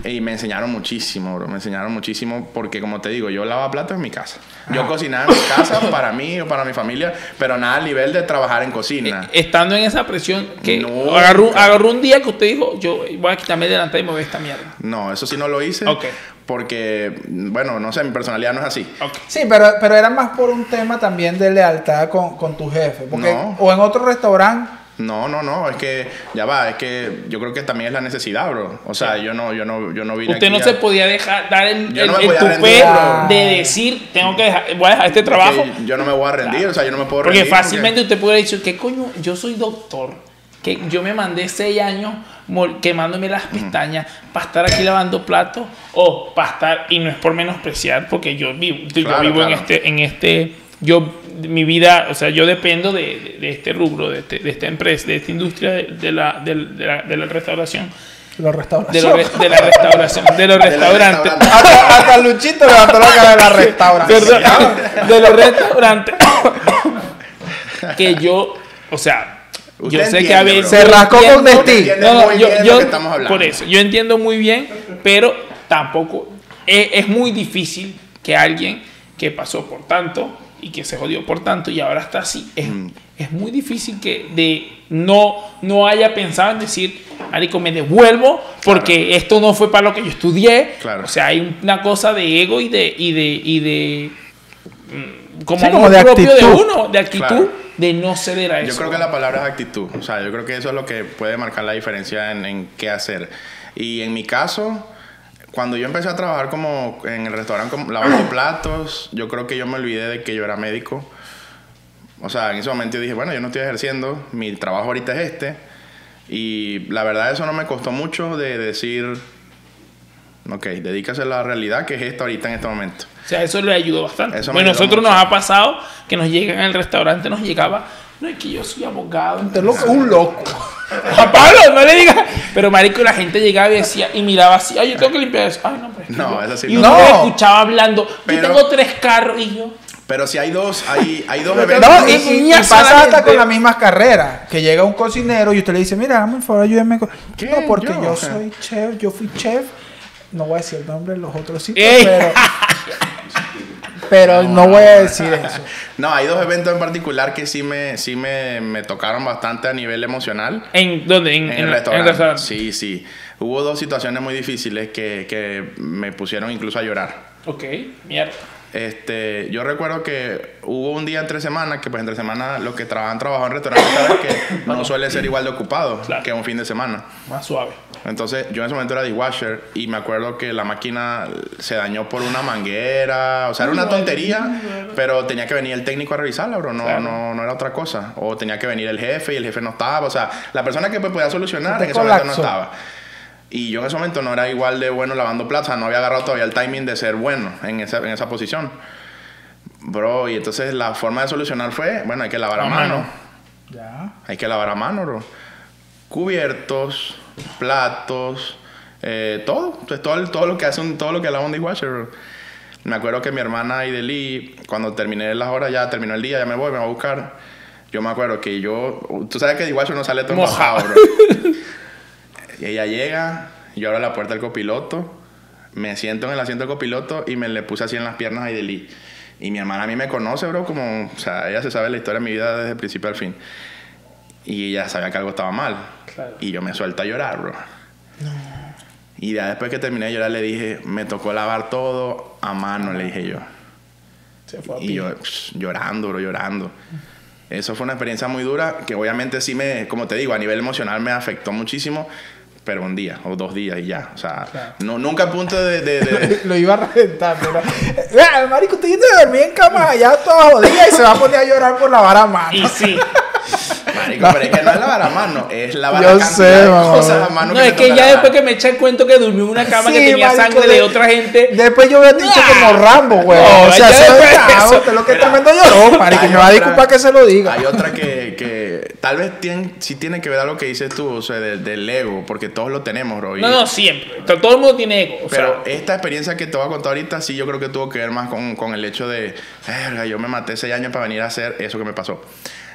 y me enseñaron muchísimo, bro. Me enseñaron muchísimo porque, como te digo, yo lavaba platos en mi casa. Yo cocinaba en mi casa para mí o para mi familia, pero nada al nivel de trabajar en cocina. Eh, Estando en esa presión, que No. agarró, agarró un día que usted dijo, yo voy a quitarme delante y me voy a esta mierda. No, eso sí no lo hice. Ok. Porque, bueno, no sé, mi personalidad no es así. Sí, pero, pero era más por un tema también de lealtad con, con tu jefe. Porque, No. O en otro restaurante, No, no, no, es que ya va, es que yo creo que también es la necesidad, bro. O sea, yo no, yo no, yo no vine Usted aquí no a- se podía dejar dar el, Yo el, no tupé de decir, tengo que dejar, voy a dejar este trabajo. yo no me voy a rendir, o sea, yo no me puedo Porque rendir. fácilmente usted puede dicho, ¿qué coño? Yo soy doctor. Que yo me mandé seis años quemándome las pestañas para estar aquí lavando platos o para estar, y no es por menospreciar, porque yo vivo, yo Claro, vivo en este, en este, yo, mi vida, o sea, yo dependo de, de- de este rubro, de, este- de esta empresa, de esta industria de, de la, la, de la restauración, los restaurantes. de, los re- de la restauración, de los restaurantes. restaurantes. hasta, hasta Luchito levantó la cara de la restaurante. Perdón, de los restaurantes. que yo, o sea, yo sé que a veces. Se rascó con. Entiende No, yo, de yo- por eso, yo entiendo muy bien, pero tampoco es, es muy difícil que alguien que pasó por tanto y que se jodió por tanto y ahora está así, es, Mm. es muy difícil que de no, no haya pensado en decir, Marico, me devuelvo porque esto no fue para lo que yo estudié. Claro. O sea, hay una cosa de ego y de, y de, y de mm, como, Sí, como de propio de actitud. uno, de actitud, Claro. de no ceder a eso. Yo creo que la palabra es actitud. O sea, yo creo que eso es lo que puede marcar la diferencia en, en qué hacer. Y en mi caso, cuando yo empecé a trabajar como en el restaurante como lavando platos, yo creo que yo me olvidé de que yo era médico. O sea, en ese momento yo dije, bueno, yo no estoy ejerciendo, mi trabajo ahorita es este. Y la verdad eso no me costó mucho de decir, ok, dedícase a la realidad que es esta ahorita en este momento. O sea, eso le ayudó bastante. Eso bueno, nosotros mucho. nos ha pasado que nos llegan al restaurante, nos llegaba, no es que yo soy abogado. Este loco, un loco. Juan Pablo, no le digas. Pero marico, la gente llegaba y decía y miraba así, ay, yo tengo que limpiar eso. Ay, no, pero es que No, yo-". eso sí Y no. uno No. le escuchaba hablando, Pero- yo tengo tres carros y yo. Pero si hay dos, hay, hay dos eventos. No, y, y- y pasa hasta con las mismas carreras. Que llega un cocinero y usted le dice, mira, dame por favor, ayúdame. con-". ¿Qué? No, porque Yo. yo, soy chef, yo fui chef. No voy a decir el nombre de los otros sitios, Ey. pero... Pero no voy a decir eso. No, hay dos eventos en particular que sí me, sí me, me tocaron bastante a nivel emocional. ¿En dónde? En, En, en- el en restaurante. restaurante. Sí, sí. Hubo dos situaciones muy difíciles que, que me pusieron incluso a llorar. Ok, mierda. Este, yo recuerdo que hubo un día entre semanas que pues entre semana los que trabajan trabajan en restaurantes saben que no suele ser igual de ocupado Claro. que un fin de semana. Más suave. Entonces, yo en ese momento era dishwasher y me acuerdo que la máquina se dañó por una manguera. O sea, era una tontería, pero tenía que venir el técnico a revisarla, bro. No, Claro. no, no era otra cosa. O tenía que venir el jefe y el jefe no estaba. O sea, la persona que pues, podía solucionar en ese momento no estaba. Y yo en ese momento no era igual de bueno lavando platos. O sea, no había agarrado todavía el timing de ser bueno en esa, en esa posición. Bro, y entonces la forma de solucionar fue, bueno, hay que lavar a, A mano. mano. Ya. Hay que lavar a mano, bro. Cubiertos, platos, eh, todo. Entonces, todo, todo lo que hace un, todo lo que lava un dishwasher. Me acuerdo que mi hermana Ideli, cuando terminé las horas, ya terminó el día, ya me voy, me va a buscar. Yo me acuerdo que yo, tú sabes que dishwasher no sale todo Mojado. mojado, bro. Y ella llega, yo abro la puerta del copiloto, me siento en el asiento del copiloto y me le puse así en las piernas a Ideli. Y mi hermana a mí me conoce, bro, como, o sea, ella se sabe la historia de mi vida desde el principio al fin. Y ella sabía que algo estaba mal. Claro. Y yo me suelto a llorar, bro. Y ya después que terminé de llorar le dije, me tocó lavar todo a mano, le dije yo. Se fue a Y yo pss, llorando, bro, llorando. Eso fue una experiencia muy dura que obviamente sí me, como te digo, a nivel emocional me afectó muchísimo, pero un día o dos días y ya. O sea, Claro. no, nunca a punto de... de- de- Lo iba a reventar, pero. Vea, marico, usted que dormir en cama allá toda jodida y se va a poner a llorar por lavar a mano. Y sí. Marico, pero es que no es lavar a mano, es lavar Yo sé, de mamá. cosas a mano No, es que ya lavar. después que me echa el cuento que durmió en una cama que tenía marico, sangre de de- otra gente. Después yo hubiera dicho Nah. como Rambo, güey. No, o sea, lo de chavo, eso. usted lo que Mira, tremendo lloró, marico. Me va a disculpar que se lo diga. Hay otra que, que tal vez tiene, sí tiene que ver algo que dices tú, o sea, del, del ego, porque todos lo tenemos, bro. y- No, no, siempre. To- Todo el mundo tiene ego. O Pero sea, esta experiencia que te voy a contar ahorita, sí, yo creo que tuvo que ver más con, con el hecho de, verga, yo me maté seis años para venir a hacer eso que me pasó.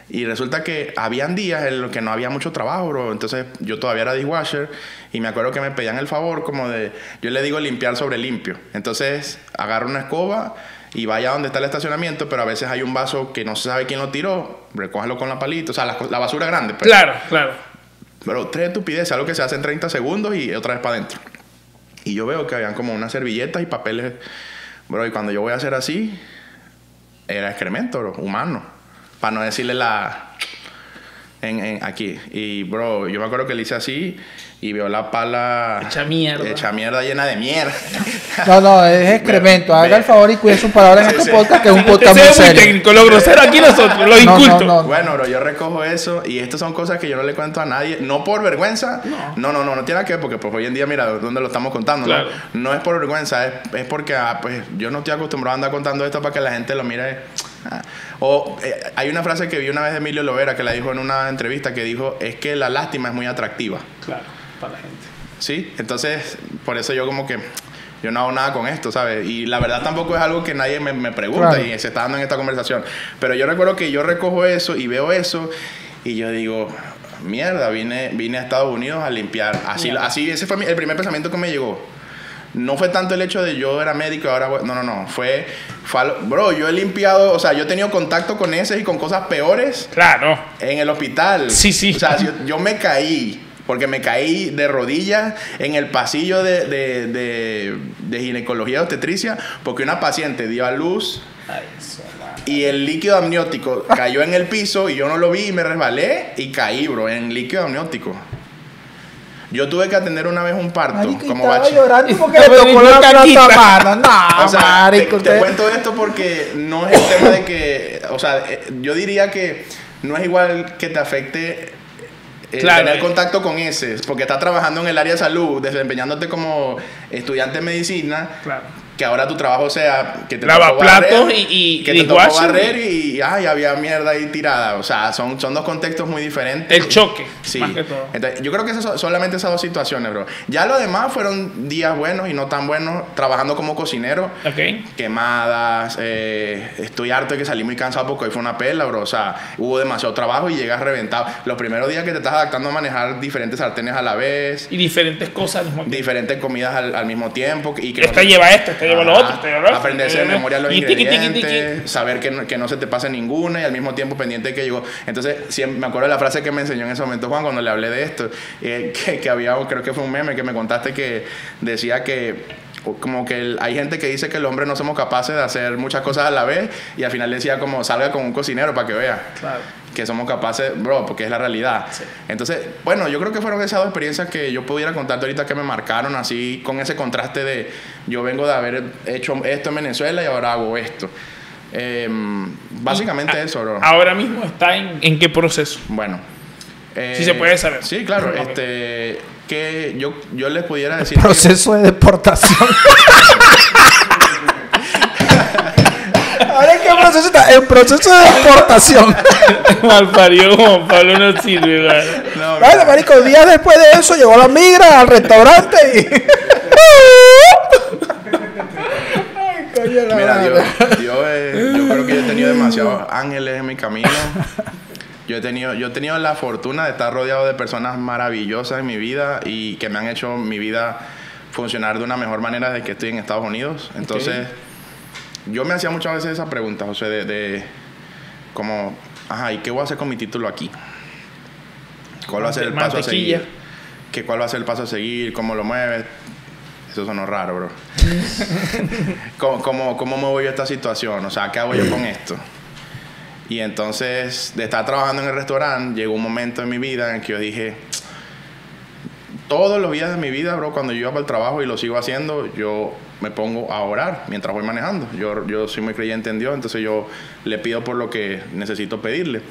Y resulta que habían días en los que no había mucho trabajo, bro. Entonces yo todavía era dishwasher y me acuerdo que me pedían el favor como de, yo le digo limpiar sobre limpio. Entonces agarro una escoba y vaya donde está el estacionamiento, pero a veces hay un vaso que no se sabe quién lo tiró, recójalo con la palita, o sea, la, la basura grande. pues. claro, claro. Pero tres estupideces, algo que se hace en 30 segundos y otra vez para adentro. Y yo veo que habían como unas servilletas y papeles. Bro, y cuando yo voy a hacer así, era excremento, bro, humano. Para no decirle la. En, en- aquí. Y, bro, yo me acuerdo que le hice así y veo la pala. Hecha mierda. Hecha mierda llena de mierda. No, no, es excremento. Haga el favor y cuide sus palabras en Sí, este sí. podcast, que es un podcast muy serio. técnico. Lo grosero aquí nosotros, lo No, inculto. no, no. Bueno, bro, yo recojo eso y estas son cosas que yo no le cuento a nadie, no por vergüenza, no, no, no, no, tiene que ver porque pues, hoy en día, mira, dónde lo estamos contando, Claro. ¿no? No es por vergüenza, es, es porque, ah, pues, yo no estoy acostumbrado a andar contando esto para que la gente lo mire. Ah. O eh, hay una frase que vi una vez de Emilio Lovera que la dijo en una entrevista que dijo, es que la lástima es muy atractiva, Claro, para la gente. ¿sí? Entonces, por eso yo como que... Yo no hago nada con esto, ¿sabes? Y la verdad tampoco es algo que nadie me, me pregunta Claro. y se está dando en esta conversación. Pero yo recuerdo que yo recojo eso y veo eso y yo digo, mierda, vine, vine a Estados Unidos a limpiar. Así, Mierda. así ese fue mi- el primer pensamiento que me llegó. No fue tanto el hecho de yo era médico y ahora voy- no, no, no, fue, bro, yo he limpiado, o sea, yo he tenido contacto con ese y con cosas peores Claro. en el hospital. Sí, sí. O sea, yo, yo me caí, porque me caí de rodillas en el pasillo de, de, de, de ginecología y obstetricia, porque una paciente dio a luz Ay, y el líquido amniótico cayó en el piso y yo no lo vi y me resbalé y caí, bro, en líquido amniótico. Yo tuve que atender una vez un parto, Marico, como estaba bache. llorando porque le tocó la plata mano. No, O sea, marico, te, cuento esto porque no es el tema de que, o sea, eh, yo diría que no es igual que te afecte eh, Claro. tener contacto con ese, porque estás trabajando en el área de salud, desempeñándote como estudiante de medicina, Claro. Que ahora tu trabajo sea que te Lava platos y- y que te tocó barrer y, ay, había mierda ahí tirada, o sea, son, son dos contextos muy diferentes. El choque, Sí. más que todo. Entonces, yo creo que eso, solamente esas dos situaciones, bro. Ya lo demás fueron días buenos y no tan buenos trabajando como cocinero Ok. quemadas, eh, estoy harto de que salí muy cansado porque hoy fue una pela, bro. O sea, hubo demasiado trabajo y llegas reventado. Los primeros días que te estás adaptando a manejar diferentes sartenes a la vez, Y diferentes cosas al mismo tiempo. diferentes comidas al, al mismo tiempo. Y que Esta no- lleva esto, esta lo otro, otro. Aprenderse de memoria los ingredientes, saber que no, que no se te pase ninguna y al mismo tiempo pendiente que llegó. Entonces, siempre, me acuerdo de la frase que me enseñó en ese momento Juan cuando le hablé de esto, eh, que, que había, creo que fue un meme que me contaste que decía que como que el- hay gente que dice que los hombres no somos capaces de hacer muchas cosas a la vez y al final decía como salga con un cocinero para que vea Claro. que somos capaces, bro, porque es la realidad. Sí. Entonces, bueno, yo creo que fueron esas dos experiencias que yo pudiera contarte ahorita que me marcaron así, con ese contraste de yo vengo de haber hecho esto en Venezuela y ahora hago esto. Em, básicamente Y, eso, bro. Ahora mismo está en, en qué proceso. Bueno. Eh, Sí se puede saber. Sí, claro. Este, que yo, yo les pudiera decir... que- Proceso de deportación. Ahora en qué proceso está? En proceso de deportación. Malparió Juan Pablo no sirve, ¿verdad? No, Bueno, marico, días después de eso llegó la migra al restaurante y. Ay, coño, la Mira. Dios, Dios es- yo creo que yo he tenido demasiados ángeles en mi camino. Yo he, tenido, yo he tenido la fortuna de estar rodeado de personas maravillosas en mi vida y que me han hecho mi vida funcionar de una mejor manera desde que estoy en Estados Unidos. Entonces, yo me hacía muchas veces esa pregunta, José, de, de como, ajá, ¿y qué voy a hacer con mi título aquí? ¿Cuál va a ser el paso a seguir? ¿Qué, ¿Cuál va a ser el paso a seguir? ¿Cómo lo mueves? Eso sonó raro, bro. ¿Cómo, cómo, cómo me voy a esta situación? O sea, ¿qué hago yo con esto? Y entonces, de estar trabajando en el restaurante, llegó un momento en mi vida en que yo dije, todos los días de mi vida, bro, cuando yo iba para el trabajo y lo sigo haciendo, yo me pongo a orar mientras voy manejando. Yo, yo soy muy creyente en Dios, entonces yo le pido por lo que necesito pedirle.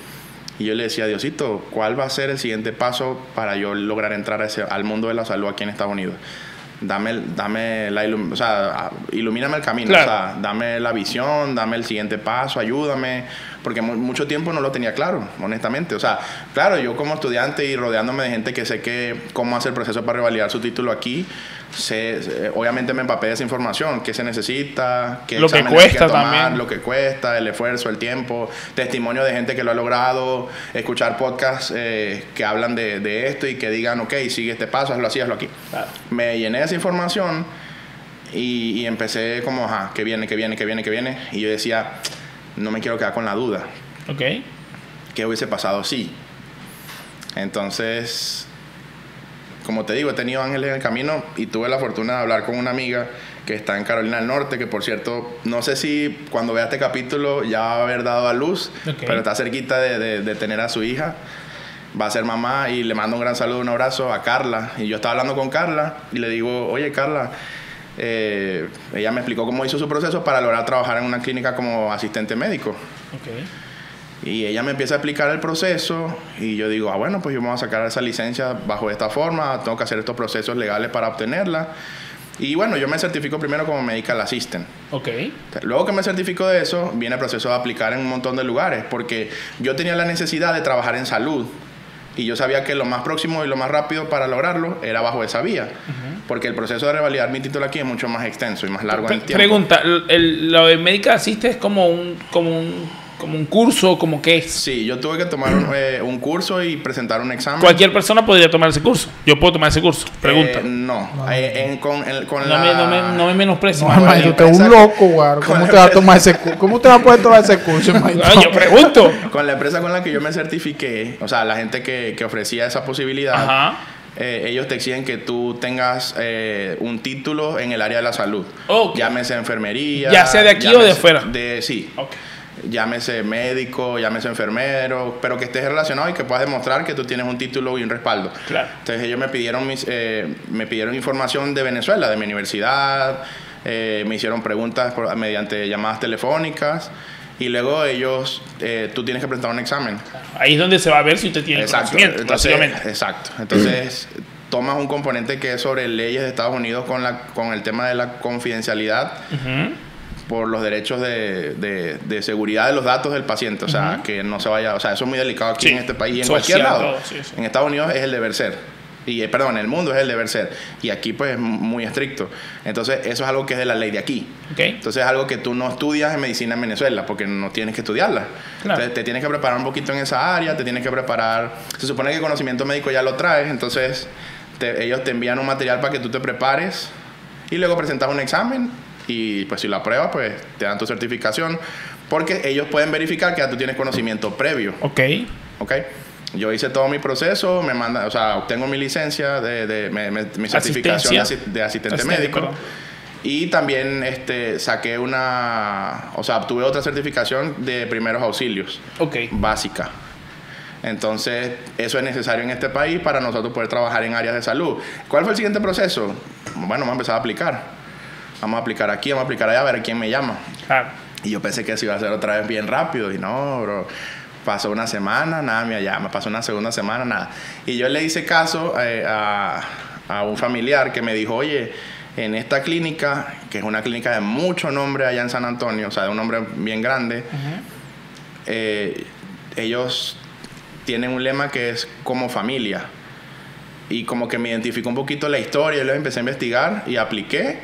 Y yo le decía, Diosito, ¿cuál va a ser el siguiente paso para yo lograr entrar a ese- al mundo de la salud aquí en Estados Unidos? Dame, dame la ilum- o sea, a- ilumíname el camino, Claro. o sea, dame la visión, dame el siguiente paso, ayúdame, porque mu- mucho tiempo no lo tenía claro, honestamente. O sea, claro, yo como estudiante y rodeándome de gente que sé que cómo hace el proceso para revalidar su título aquí, sé, obviamente me empapé de esa información, qué se necesita, qué Lo que cuesta tomar, también. lo que cuesta, el esfuerzo, el tiempo, testimonio de gente que lo ha logrado, escuchar podcasts eh, que hablan de, de esto y que digan, ok, sigue este paso, hazlo así, hazlo aquí. Claro. Me llené de esa información y, y empecé como, ajá, que viene, que viene, que viene, que viene. Y yo decía, no me quiero quedar con la duda. Ok. ¿Qué hubiese pasado si? Entonces, como te digo, he tenido ángeles en el camino y tuve la fortuna de hablar con una amiga que está en Carolina del Norte, que por cierto, no sé si cuando vea este capítulo ya va a haber dado a luz, pero está cerquita de, de- de tener a su hija. Va a ser mamá y le mando un gran saludo, un abrazo a Carla. Y yo estaba hablando con Carla y le digo, oye Carla, eh, ella me explicó cómo hizo su proceso para lograr trabajar en una clínica como asistente médico. Ok. Y ella me empieza a explicar el proceso y yo digo, ah, bueno, pues yo me voy a sacar esa licencia bajo esta forma, tengo que hacer estos procesos legales para obtenerla. Y bueno, yo me certifico primero como Medical Assistant. Ok. Luego que me certifico de eso, viene el proceso de aplicar en un montón de lugares, porque yo tenía la necesidad de trabajar en salud. Y yo sabía que lo más próximo y lo más rápido para lograrlo era bajo esa vía. Porque el proceso de revalidar mi título aquí es mucho más extenso y más largo en Pre- tiempo. Pregunta, el- el- lo de Medical Assist es como un, como un, como un curso, como que es. Sí, yo tuve que tomar un, eh, un curso y presentar un examen. Cualquier persona podría tomar ese curso. Yo puedo tomar ese curso. Pregunta. Eh, no, Eh, en- con, con no, la... me, no, me, no me menosprecies. No, usted es un loco, guaro. ¿Cómo te va a tomar ese curso? ¿Cómo te va a poder tomar ese curso, hermanito? Yo pregunto. Con la empresa con la que yo me certifiqué, o sea, la gente que, que ofrecía esa posibilidad, Ajá. eh, ellos te exigen que tú tengas eh, un título en el área de la salud. Ok. Llámese enfermería. Ya sea de aquí o de afuera. De, sí. Ok. Llámese médico, llámese enfermero, pero que estés relacionado y que puedas demostrar que tú tienes un título y un respaldo. Claro. Entonces ellos me pidieron, mis, eh, me pidieron información de Venezuela, de mi universidad, eh, me hicieron preguntas por- mediante llamadas telefónicas y luego ellos, eh, tú tienes que presentar un examen. Ahí es donde se va a ver si usted tiene Exacto. conocimiento, Entonces, exacto. Entonces tomas un componente que es sobre leyes de Estados Unidos con, la, con el tema de la confidencialidad Ujú. Por los derechos de, de- de seguridad de los datos del paciente. O sea, que no se vaya. O sea, eso es muy delicado aquí Sí. en este país y en Social, cualquier lado. todo, sí, sí. En Estados Unidos es el deber ser. Y, eh, perdón, en el mundo es el deber ser. Y aquí, pues, es muy estricto. Entonces, eso es algo que es de la ley de aquí. Entonces, es algo que tú no estudias en medicina en Venezuela porque no tienes que estudiarla. Claro. Entonces, te tienes que preparar un poquito en esa área, te tienes que preparar. Se supone que el conocimiento médico ya lo traes, entonces te- ellos te envían un material para que tú te prepares y luego presentas un examen y pues si lo apruebas, pues te dan tu certificación porque ellos pueden verificar que ya tú tienes conocimiento previo. Ok. ¿ok? Yo hice todo mi proceso, me manda, o sea, obtengo mi licencia de, de- me- me- mi certificación de, asistente Asistente, médico. perdón. Y también este, saqué una, o sea, obtuve otra certificación de primeros auxilios Ok. básica. Entonces, eso es necesario en este país para nosotros poder trabajar en áreas de salud. ¿Cuál fue el siguiente proceso? Bueno, vamos a empezar a aplicar. Vamos a aplicar aquí, vamos a aplicar allá, a ver quién me llama. Claro. Y yo pensé que eso iba a ser otra vez bien rápido. Y no, bro. Pasó una semana, nada me llama. Pasó una segunda semana, nada. Y yo le hice caso eh, a, a un familiar que me dijo, oye, en esta clínica, que es una clínica de mucho nombre allá en San Antonio, o sea, de un nombre bien grande, eh, ellos tienen un lema que es como familia. Y como que me identificó un poquito la historia, yo le empecé a investigar y apliqué.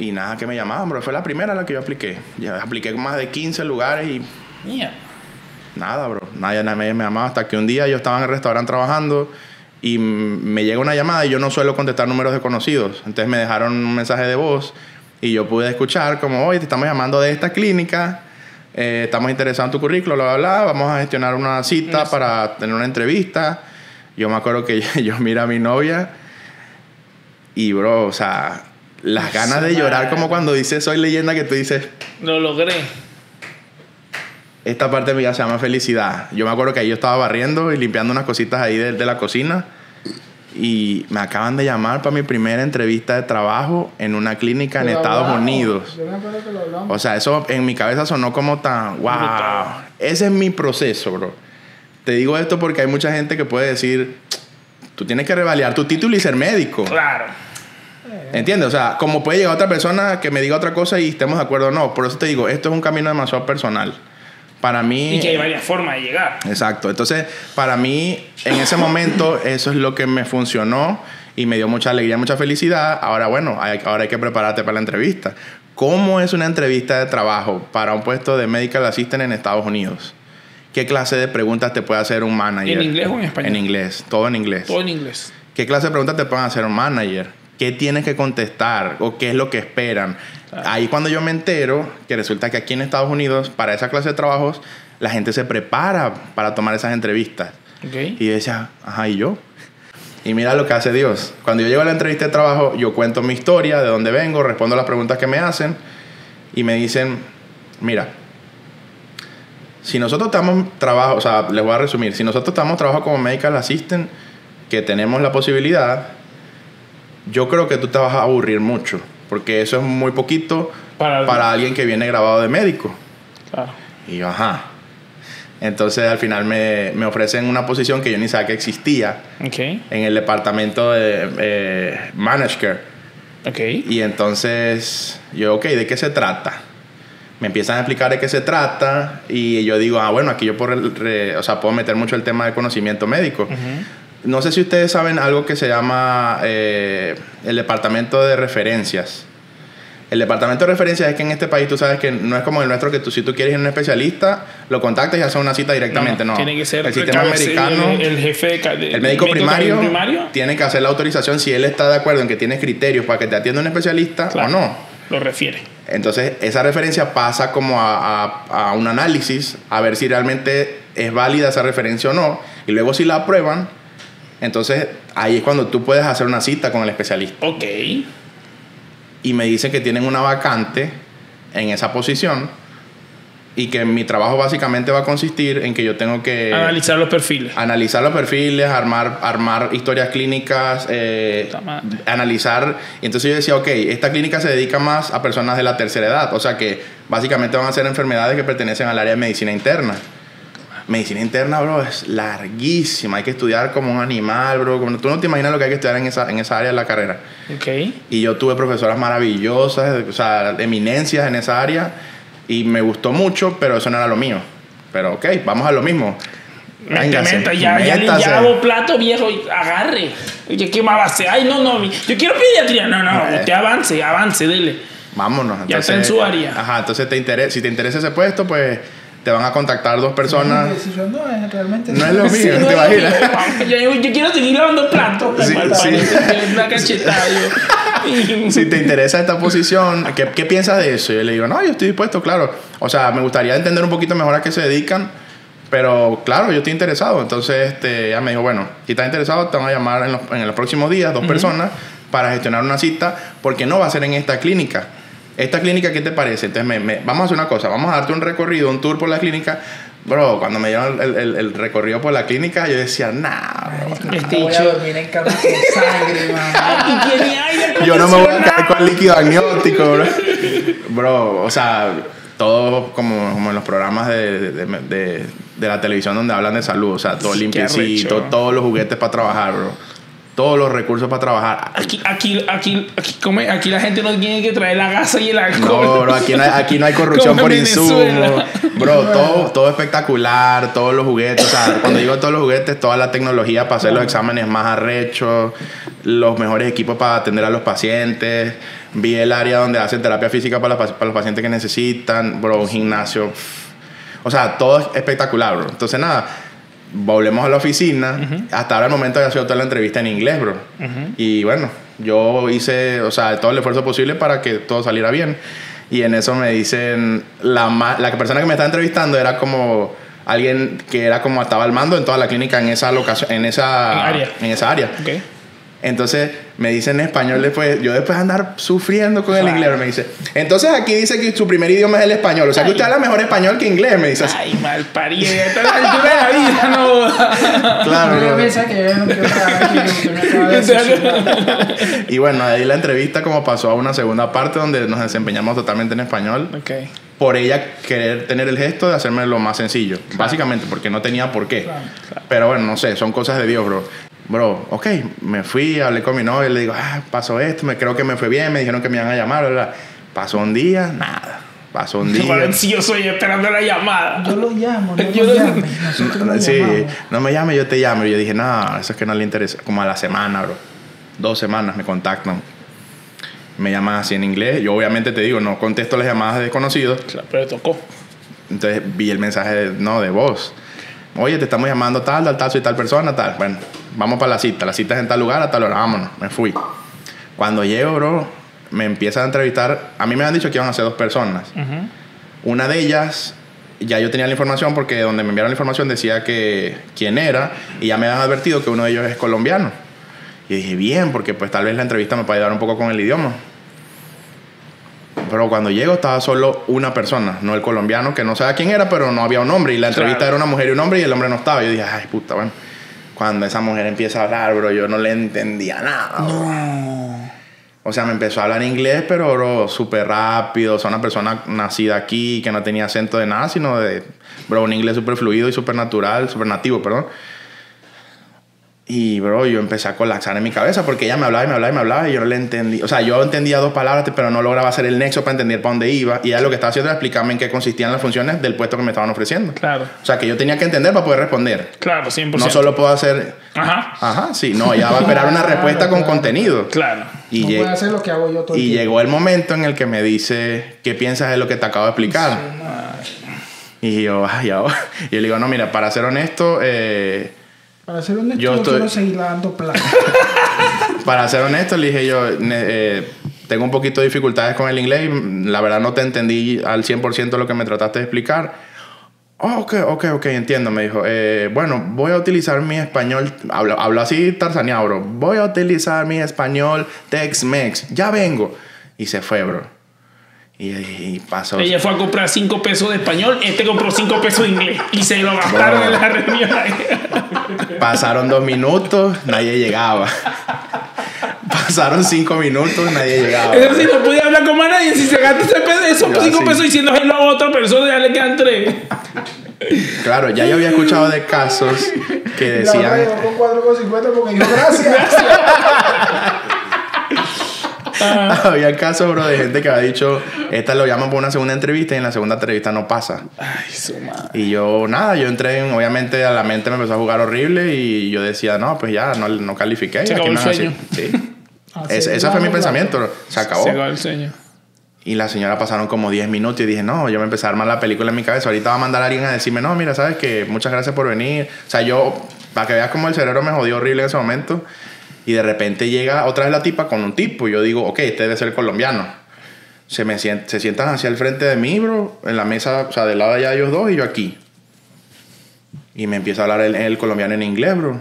Y nada que me llamaban, bro. Fue la primera a la que yo apliqué. Ya apliqué más de 15 lugares y Mía. nada, bro. Nadie, nadie me llamaba hasta que un día yo estaba en el restaurante trabajando y me llega una llamada y yo no suelo contestar números desconocidos. Entonces me dejaron un mensaje de voz y yo pude escuchar como, oye, te estamos llamando de esta clínica, eh, estamos interesados en tu currículo, bla, bla, bla, vamos a gestionar una cita para tener una entrevista. Yo me acuerdo que yo miro a mi novia y, bro, o sea, las ganas de llorar como cuando dices soy leyenda que tú dices, Lo logré. esta parte mía se llama felicidad. Yo me acuerdo que ahí yo estaba barriendo y limpiando unas cositas ahí de, de la cocina y me acaban de llamar para mi primera entrevista de trabajo en una clínica en Estados hablamos. Unidos. Yo me acuerdo que lo hablamos. O sea, eso en mi cabeza sonó como tan, wow, Brutal. ese es mi proceso, bro. Te digo esto porque hay mucha gente que puede decir, tú tienes que revalidar tu título y ser médico. Claro. ¿Entiendes? O sea, como puede llegar otra persona que me diga otra cosa y estemos de acuerdo o no. Por eso te digo, esto es un camino demasiado personal. Para mí... Y que hay varias formas de llegar. Exacto. Entonces, para mí, en ese momento, eso es lo que me funcionó y me dio mucha alegría, mucha felicidad. Ahora, bueno, hay, ahora hay que prepararte para la entrevista. ¿Cómo es una entrevista de trabajo para un puesto de medical assistant en Estados Unidos? ¿Qué clase de preguntas te puede hacer un manager? ¿En inglés o en español? En inglés, todo en inglés. Todo en inglés. ¿Qué clase de preguntas te pueden hacer un manager? ¿Qué tienes que contestar? ¿O qué es lo que esperan? Ahí cuando yo me entero que resulta que aquí en Estados Unidos, para esa clase de trabajos, la gente se prepara para tomar esas entrevistas. Ok. Y yo decía, ajá, ¿y yo? Y mira lo que hace Dios. Cuando yo llego a la entrevista de trabajo, yo cuento mi historia, de dónde vengo, respondo las preguntas que me hacen y me dicen, mira, si nosotros estamos trabajo, o sea, les voy a resumir, si nosotros estamos trabajo como medical assistant, que tenemos la posibilidad, yo creo que tú te vas a aburrir mucho, porque eso es muy poquito Para- para, alguien que viene grabado de médico. Claro. Y yo, ajá. Entonces al final me, me ofrecen una posición que yo ni sabía que existía Ok. en el departamento de eh, Managed Care. Ok. Y entonces yo, ok, ¿de qué se trata? Me empiezan a explicar de qué se trata y yo digo, ah, bueno, aquí yo puedo, re- o sea, puedo meter mucho el tema de conocimiento médico. No sé si ustedes saben algo que se llama eh, el departamento de referencias. El departamento de referencias es que en este país tú sabes que no es como el nuestro que tú si tú quieres ir a un especialista lo contactas y haces una cita directamente, no. Tiene que ser el sistema americano. El, el jefe de El médico primario, primario tiene que hacer la autorización si él está de acuerdo en que tienes criterios para que te atienda un especialista Claro. o no. lo refiere. Entonces, esa referencia pasa como a, a- a un análisis a ver si realmente es válida esa referencia o no. Y luego, si la aprueban, entonces ahí es cuando tú puedes hacer una cita con el especialista. Ok. Y me dicen que tienen una vacante en esa posición y que mi trabajo básicamente va a consistir en que yo tengo que Analizar los perfiles. analizar los perfiles, armar, armar historias clínicas, eh, analizar. Y entonces yo decía, ok, esta clínica se dedica más a personas de la tercera edad, o sea que básicamente van a ser enfermedades que pertenecen al área de medicina interna. Medicina interna, bro, es larguísima. Hay que estudiar como un animal, bro. Como- Tú no te imaginas lo que hay que estudiar en esa, en esa área de la carrera. Ok. Y yo tuve profesoras maravillosas, o sea, eminencias en esa área. Y me gustó mucho, pero eso no era lo mío. Pero ok, vamos a lo mismo. Véngase, meta, ya, ya, ya lavó plato viejo y agarre. Oye, ¿qué más va a hacer? Ay, no, no, yo quiero pediatría. No, no, Eh. usted avance, avance, dele. Vámonos. Ya está en su área. Ajá, entonces te interesa, si te interesa ese puesto, pues te van a contactar dos personas. Si yo no es realmente. No es lo Sí, mío, no, ¿te imaginas? yo, yo quiero seguir lavando platos. Sí, sí. Si te interesa esta posición, ¿qué, ¿qué piensas de eso? Y yo le digo, no, yo estoy dispuesto, claro. O sea, me gustaría entender un poquito mejor a qué se dedican, pero claro, yo estoy interesado. Entonces, este, ella me dijo, bueno, si estás interesado, te van a llamar en los, en los próximos días dos personas para gestionar una cita porque no va a ser en esta clínica. ¿Esta clínica qué te parece? Entonces, me- me- vamos a hacer una cosa, vamos a darte un recorrido, un tour por la clínica. Bro, cuando me dieron el, el- el recorrido por la clínica, yo decía, nah, bro. Este voy a dicho- dormir en cama con sangre, man. Y tiene aire Yo no me voy a caer con líquido amniótico, bro. Bro, o sea, todo como, como en los programas de, de, de- de la televisión donde hablan de salud. O sea, todo limpiecito, todos los juguetes para trabajar, bro. Todos los recursos para trabajar. Aquí, aquí, aquí, aquí, come- aquí la gente no tiene que traer la gasa y el alcohol. No, bro, aquí no hay, aquí no hay corrupción por en insumo. Venezuela. Bro, todo, todo espectacular, todos los juguetes. O sea, cuando digo todos los juguetes, toda la tecnología para hacer los exámenes más arrechos, los mejores equipos para atender a los pacientes. Vi el área donde hacen terapia física para, para los pacientes que necesitan. Bro, un gimnasio. O sea, todo es espectacular, bro. Entonces, nada. Volvemos a la oficina. Hasta ahora el momento había sido toda la entrevista en inglés, bro. Y bueno, yo hice, o sea, todo el esfuerzo posible para que todo saliera bien. Y en eso me dicen, la, la persona que me estaba entrevistando era como alguien que era como estaba al mando en toda la clínica en esa locación, en esa área. En esa área. Ok. Entonces me dicen en español después, yo después de andar sufriendo con el Claro. inglés, me dice, entonces aquí dice que su primer idioma es el español, o sea que usted habla mejor español que inglés, me dice así. Ay, mal parido. Esta es la altura de la vida, no. Claro, Yo que yo no. Y bueno, de ahí la entrevista como pasó a una segunda parte donde nos desempeñamos totalmente en español. Ok. Por ella querer tener el gesto de hacerme lo más sencillo. Básicamente, porque no tenía por qué. Claro, Pero bueno, no sé, son cosas de Dios, bro. Bro, ok, me fui, hablé con mi novia, le digo, ah, pasó esto, me creo que me fue bien, me dijeron que me iban a llamar, bla, bla. Pasó un día, nada. Pasó un día. Qué ansioso y esperando la llamada. Yo lo llamo, no Yo lo llame. Nosotros lo Sí, no me llame, yo te llamo. Y yo dije, no, eso es que no le interesa. Como a la semana, bro. Dos semanas me contactan. Me llaman así en inglés. Yo obviamente te digo, no contesto las llamadas de desconocidos. Claro, pero tocó. Entonces vi el mensaje, de, no, de voz. Oye, te estamos llamando tal, tal, tal, soy tal persona, tal. Bueno, vamos para la cita. La cita es en tal lugar, a tal hora. Vámonos. Me fui. Cuando llego, bro, me empiezan a entrevistar. A mí me han dicho que iban a ser dos personas. Una de ellas, ya yo tenía la información porque donde me enviaron la información decía que quién era y ya me habían advertido que uno de ellos es colombiano. Y dije, bien, porque pues tal vez la entrevista me puede ayudar un poco con el idioma. Pero cuando llego estaba solo una persona, no el colombiano, que no sabía quién era, pero no había un hombre. Y la entrevista Claro. era una mujer y un hombre y el hombre no estaba. Yo dije, ay, puta, bueno. Cuando esa mujer empieza a hablar, bro, yo no le entendía nada. bro. O sea, me empezó a hablar inglés, pero bro, súper rápido. O sea, una persona nacida aquí, que no tenía acento de nada, sino de, bro, un inglés súper fluido y súper natural, súper nativo, perdón. Y, bro, yo empecé a colapsar en mi cabeza porque ella me hablaba y me hablaba y me hablaba y yo no le entendí. O sea, yo entendía dos palabras, pero no lograba hacer el nexo para entender para dónde iba. Y ella lo que estaba haciendo era explicarme en qué consistían las funciones del puesto que me estaban ofreciendo. Claro. O sea, que yo tenía que entender para poder responder. Claro, 100%. No solo puedo hacer, Ajá. ajá, sí, no, ella va a esperar una respuesta con contenido. Claro. Y, no lleg- puede hacer lo que hago yo todo el y tiempo. llegó el momento en el que me dice, ¿qué piensas de lo que te acabo de explicar? Y yo, ay, ahora. Y yo le digo, no, mira, para ser honesto, eh, Para ser honesto, Yo estoy- quiero seguir dando plata. para ser honesto, le dije yo, eh, tengo un poquito de dificultades con el inglés y la verdad no te entendí al 100% lo que me trataste de explicar. Oh, ok, ok, ok, entiendo, me dijo. Eh, bueno, voy a utilizar mi español, hablo, hablo así tarzaneado, bro. Voy a utilizar mi español Tex-Mex, ya vengo. Y se fue, bro. Y, y pasó. Ella fue a comprar 5 pesos de español, este compró 5 pesos de inglés. Y se lo gastaron en la reunión. Pasaron dos minutos, nadie llegaba. Pasaron cinco minutos, nadie llegaba. Es decir, no podía hablar con más nadie. Si se gasta ese peso, esos Ya, 5 sí. pesos diciendo hello a otra persona, ya le quedan 3. Claro, ya yo había escuchado de casos que la decían. llegó con 4,50 porque dijo gracias. había casos, bro, de gente que había dicho, esta lo llaman por una segunda entrevista y en la segunda entrevista no pasa. Ay, su madre. Y yo, nada, yo entré, en- obviamente a la mente me empezó a jugar horrible y yo decía, no, pues ya, no, no califiqué. Se acabó el es así". sueño. Sí. Así Ese, es, ese fue mi pensamiento, bro. se acabó. Se acabó el sueño. Y la señora pasaron como 10 minutos y dije, no, yo me empecé a armar la película en mi cabeza. Ahorita va a mandar a alguien a decirme, no, mira, sabes que muchas gracias por venir. O sea, yo, para que veas cómo el cerebro me jodió horrible en ese momento. Y de repente llega otra vez la tipa con un tipo. Y yo digo, ok, este debe ser colombiano. Se, me se sientan hacia el frente de mí, bro, en la mesa, o sea, del lado de allá ellos dos y yo aquí. Y me empieza a hablar el, el colombiano en inglés, bro.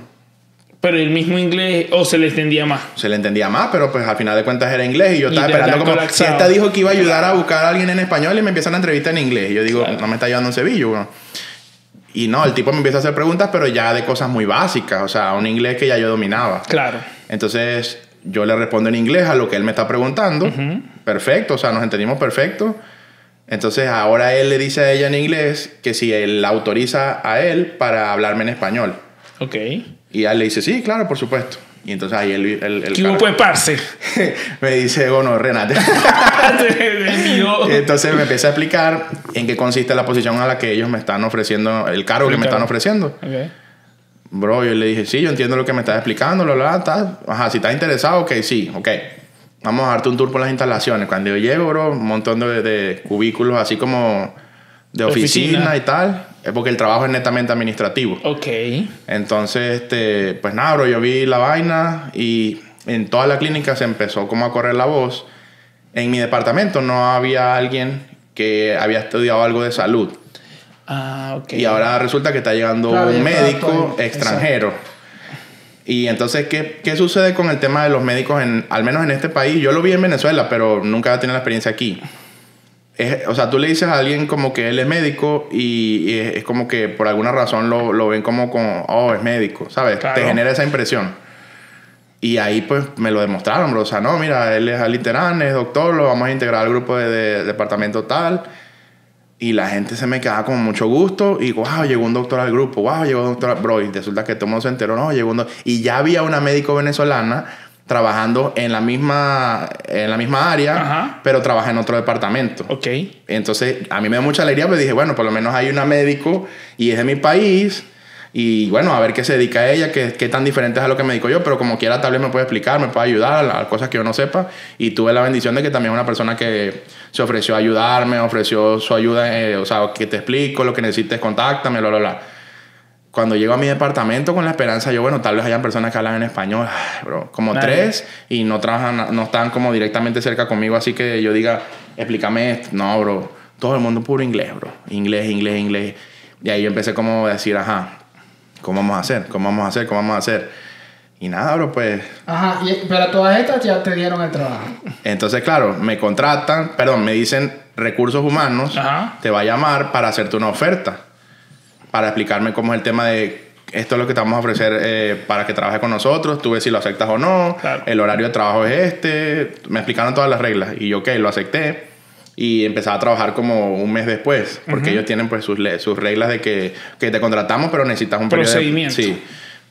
Pero el mismo inglés, o se le extendía más. Se le entendía más, pero pues al final de cuentas era inglés y yo Y estaba te esperando la como... Si esta dijo que iba a ayudar a buscar a alguien en español y me empiezan a entrevistar en inglés. Y yo digo, Claro. no me está llevando un cebillo, weón. Y no, el tipo me empieza a hacer preguntas, pero ya de cosas muy básicas. O sea, un inglés que ya yo dominaba. Claro. Entonces yo le respondo en inglés a lo que él me está preguntando. Perfecto, o sea, nos entendimos perfecto. Entonces ahora él le dice a ella en inglés que si él la autoriza a él para hablarme en español. Ok. Y él le dice, sí, claro, por supuesto. Y entonces ahí él, el, el ¿Qué hubo, pues, parce? me dice, bueno, Renate. Se miró. entonces me empieza a explicar en qué consiste la posición a la que ellos me están ofreciendo, el cargo que El me están ofreciendo. Bro, yo le dije, sí, yo entiendo lo que me estás explicando, bla, bla, tal. Ajá, si estás interesado, ok, sí, ok. Vamos a darte un tour por las instalaciones. Cuando yo llego, bro, un montón de, de cubículos así como de oficina, Oficina. y tal. Es porque el trabajo es netamente administrativo. Ok. Entonces, este, pues nada, bro, yo vi la vaina y en toda la clínica se empezó como a correr la voz. En mi departamento no había alguien que había estudiado algo de salud. Ah, ok. Y ahora resulta que está llegando Claro, un médico todo extranjero. Y entonces, ¿qué, ¿qué sucede con el tema de los médicos, en, al menos en este país? Yo lo vi en Venezuela, pero nunca he tenido la experiencia aquí. Es- o sea, tú le dices a alguien como que él es médico y, y es, es como que por alguna razón lo, lo ven como, como, oh, es médico, ¿sabes? Claro. Te genera esa impresión. Y ahí pues me lo demostraron, bro. O sea, no, mira, él es aliterán, es doctor, lo vamos a integrar al grupo de, de- departamento tal. Y la gente se me quedaba con mucho gusto y, wow, llegó un doctor al grupo, wow, llegó un doctor, al... bro, y resulta que todo el mundo se enteró, no, llegó un doc- Y ya había una médico venezolana trabajando en la misma, en la misma área, Ajá. pero trabaja en otro departamento. Ok. Entonces, a mí me da mucha alegría, pero dije, bueno, por lo menos hay una médico y es de mi país. Y bueno, a ver qué se dedica a ella, qué, qué tan diferente es a lo que me dedico yo, pero como quiera, tal vez me puede explicar, me puede ayudar a, a cosas que yo no sepa. Y tuve la bendición de que también una persona que se ofreció a ayudarme, ofreció su ayuda, eh, o sea, que te explico, lo que necesites, contáctame, bla, bla, bla. Cuando llego a mi departamento con la esperanza, yo, bueno, tal vez hayan personas que hablan en español, Ay, bro, como Nadie. tres, y no trabajan, no están como directamente cerca conmigo, así que yo diga, explícame esto. No, bro, todo el mundo puro inglés, bro. Inglés, inglés, inglés. Y ahí yo empecé como a decir, ajá, ¿cómo vamos a hacer? ¿Cómo vamos a hacer? ¿Cómo vamos a hacer? Y nada, bro, pues Ajá, y- pero todas estas ya te dieron el trabajo. entonces, claro, me contratan, perdón, me dicen recursos humanos, Ajá. te va a llamar para hacerte una oferta, para explicarme cómo es el tema de esto es lo que te vamos a ofrecer eh, para que trabajes con nosotros, tú ves si lo aceptas o no, Claro. el horario de trabajo es este, me explicaron todas las reglas y yo, ok, lo acepté y empezaba a trabajar como un mes después, porque ellos tienen pues sus, sus reglas de que, que te contratamos, pero necesitas un periodo de- Procedimiento. Sí,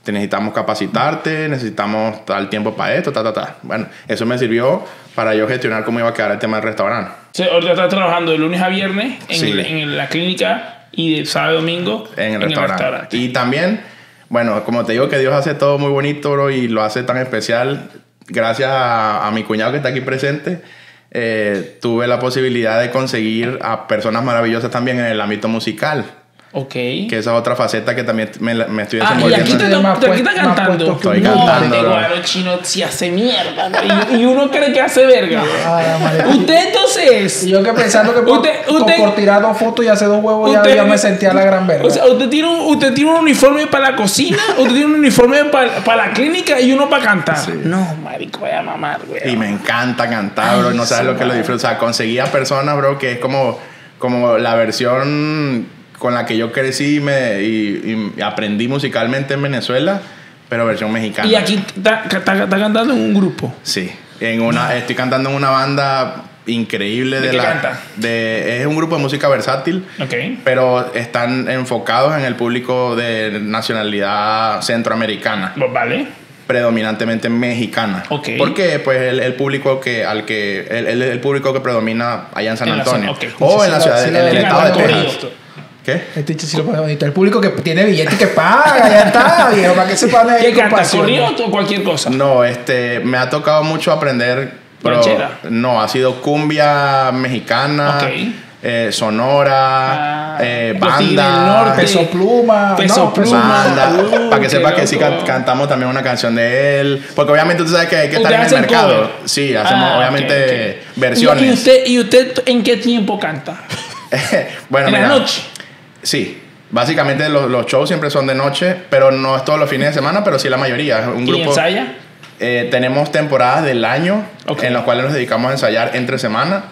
te necesitamos capacitarte, necesitamos tal tiempo para esto, ta, ta, ta. Bueno, eso me sirvió para yo gestionar cómo iba a quedar el tema del restaurante. Sea, ahorita estás trabajando de lunes a viernes en, Sí. en la clínica y de sábado y domingo En el, restaurante. Y también, bueno, como te digo que Dios hace todo muy bonito, bro, y lo hace tan especial, gracias a, a mi cuñado que está aquí presente, eh, tuve la posibilidad de conseguir a personas maravillosas también en el ámbito musical. Ok. Que esa es otra faceta que también me, me estoy Ah, y desenvolviendo. aquí te, más aquí está cantando. Estoy no, cantando, chino se hace mierda. Y, y uno cree que hace verga. Ah. Usted entonces. Y yo que pensando que por, Usted- por tirar dos fotos y hacer dos huevos ya, usted- ya me sentía la gran verga. O sea, usted tiene, un, usted tiene un uniforme para la cocina, usted tiene un uniforme para, para la clínica y uno para cantar. No, marico, vaya a mamar, güey. Y me encanta cantar, bro. Ay, No sabes sí, lo que lo disfruto. O sea, conseguía personas, bro, que es como, como la versión con la que yo crecí y, me, y, y aprendí musicalmente en Venezuela, pero versión mexicana. y aquí está, cantando en un grupo. Sí. En una, estoy cantando en una banda increíble ¿De de, qué la. canta? De, es un grupo de música versátil. Ok. Pero están enfocados en el público de nacionalidad centroamericana Pues Vale. predominantemente mexicana. Ok. Porque pues el, el público que al que el, el- el público que predomina allá en San En Antonio zona, ok. o en la ciudad sí, en la- el sí, estado de Texas. ¿Qué? Este chico sí lo pone bonito. El público que tiene billete que paga, ya está, viejo, para que se pone ahí ¿Qué canta? ¿Corrido o cualquier cosa? No, este me ha tocado mucho aprender pero Ranchera. no, ha sido cumbia mexicana, Ok. eh, sonora, Ah, eh, banda, Norte. Peso pluma. Peso no, pluma. banda, Uh, para que qué sepas que sí can- cantamos también una canción de él, porque obviamente tú sabes que hay que estar en el ¿Ustedes hacen mercado. cover? Sí, hacemos Ah, obviamente versiones. ¿Y usted, ¿Y usted en qué tiempo canta? bueno, ¿En la noche? Sí. Básicamente los, los shows siempre son de noche, pero no es todos los fines de semana, pero sí la mayoría. Un ¿Y grupo, ensaya? eh, tenemos temporadas del año en las cuales nos dedicamos a ensayar entre semana.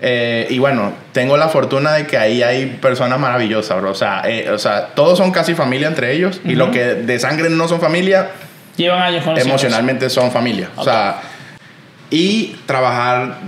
Eh, y bueno, tengo la fortuna de que ahí hay personas maravillosas, bro. O sea, eh, o sea, todos son casi familia entre ellos. Y los que de sangre no son familia, Llevan años conocidos. emocionalmente son familia. O sea, y trabajar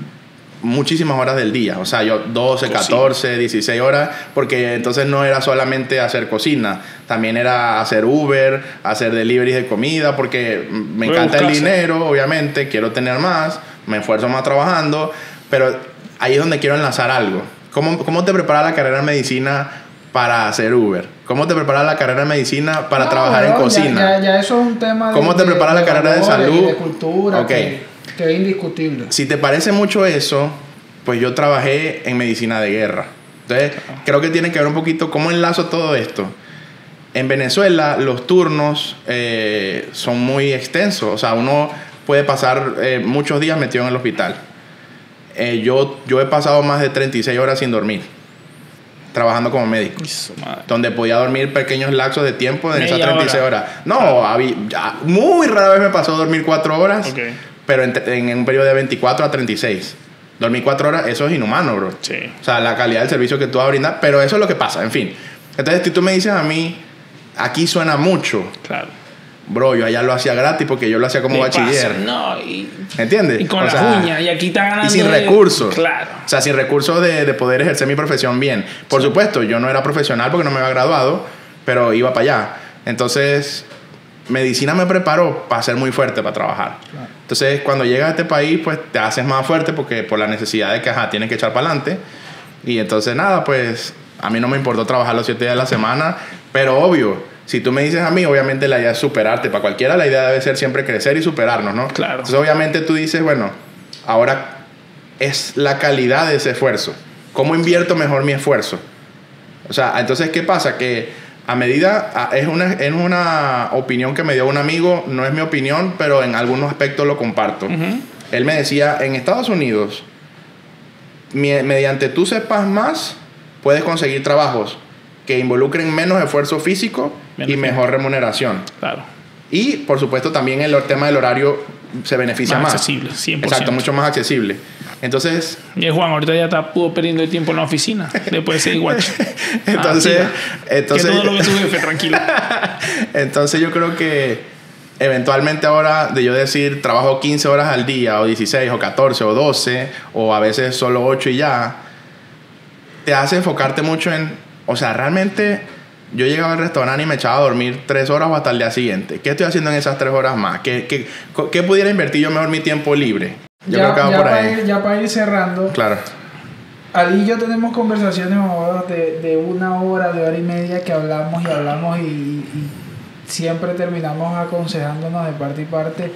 muchísimas horas del día. O sea, yo 12, Cocina. 14, 16 horas, porque entonces no era solamente hacer cocina, también era hacer Uber, hacer deliveries de comida, porque me encanta el dinero, obviamente, quiero tener más, me esfuerzo más trabajando, pero ahí es donde quiero enlazar algo. ¿Cómo, cómo te prepara la carrera de medicina para hacer Uber? ¿Cómo te prepara la carrera de medicina para No, trabajar en ya- cocina? Ya, ya eso es un tema de. ¿Cómo te prepara la carrera de salud? De cultura. Ok. Que, que es indiscutible. Si te parece mucho eso, pues yo trabajé en medicina de guerra. Entonces, creo que tiene que ver un poquito cómo enlazo todo esto. En Venezuela, los turnos eh, son muy extensos. O sea, uno puede pasar eh, muchos días metido en el hospital. Eh, yo, yo he pasado más de 36 horas sin dormir, trabajando como médico. Donde podía dormir pequeños lapsos de tiempo de esas Media 36 hora. horas. No, había- ya, muy rara vez me pasó dormir 4 horas Ok. Pero en, en un periodo de 24 a 36. Dormir 4 horas, eso es inhumano, bro. Sí. O sea, la calidad del servicio que tú vas a brindar, pero eso es lo que pasa, en fin. Entonces, si tú me dices a mí, aquí suena mucho, Claro. bro, yo allá lo hacía gratis porque yo lo hacía como bachiller. paso, No, y, ¿Entiendes? y con O las sea, uñas. Y aquí está ganando. Y sin de- recursos. Claro. O sea, sin recursos de, de poder ejercer mi profesión bien. Por supuesto, yo no era profesional porque no me había graduado, pero iba para allá. Entonces, medicina me preparó para ser muy fuerte para trabajar. Claro. Entonces, cuando llegas a este país, pues te haces más fuerte porque por la necesidad de que, ajá, tienes que echar para adelante. Y entonces, nada, pues a mí no me importó trabajar los siete días de la semana, pero obvio, si tú me dices a mí, obviamente la idea es superarte. Para cualquiera la idea debe ser siempre crecer y superarnos, ¿no? Claro. Entonces, obviamente tú dices, bueno, ahora es la calidad de ese esfuerzo. ¿Cómo invierto mejor mi esfuerzo? O sea, entonces, ¿qué pasa? Que a medida, es una, es una opinión que me dio un amigo, no es mi opinión, pero en algunos aspectos lo comparto. Él me decía, en Estados Unidos, mediante tú sepas más, puedes conseguir trabajos que involucren menos esfuerzo físico Menos y mejor remuneración. Claro. Y, por supuesto, también el tema del horario se beneficia Más más. accesible, 100%. Exacto, mucho más accesible. Entonces, Y Juan, ahorita ya está pudo perdiendo el tiempo en la oficina. Después de ser guacho. entonces, Ah, entonces, que todo lo ve su jefe, tranquilo. entonces yo creo que eventualmente ahora de yo decir trabajo 15 horas al día o 16 o 14 o 12 o a veces solo 8 y ya, te hace enfocarte mucho en, o sea, realmente yo llegaba al restaurante y me echaba a dormir 3 horas o hasta el día siguiente. ¿Qué estoy haciendo en esas 3 horas más? ¿Qué, qué, qué pudiera invertir yo mejor mi tiempo libre? Yo ya, creo que ya por para ahí. ir, ya para ir cerrando, Claro. Ali y yo tenemos conversaciones de, de una hora, de hora y media que hablamos y hablamos y, y siempre terminamos aconsejándonos de parte y parte.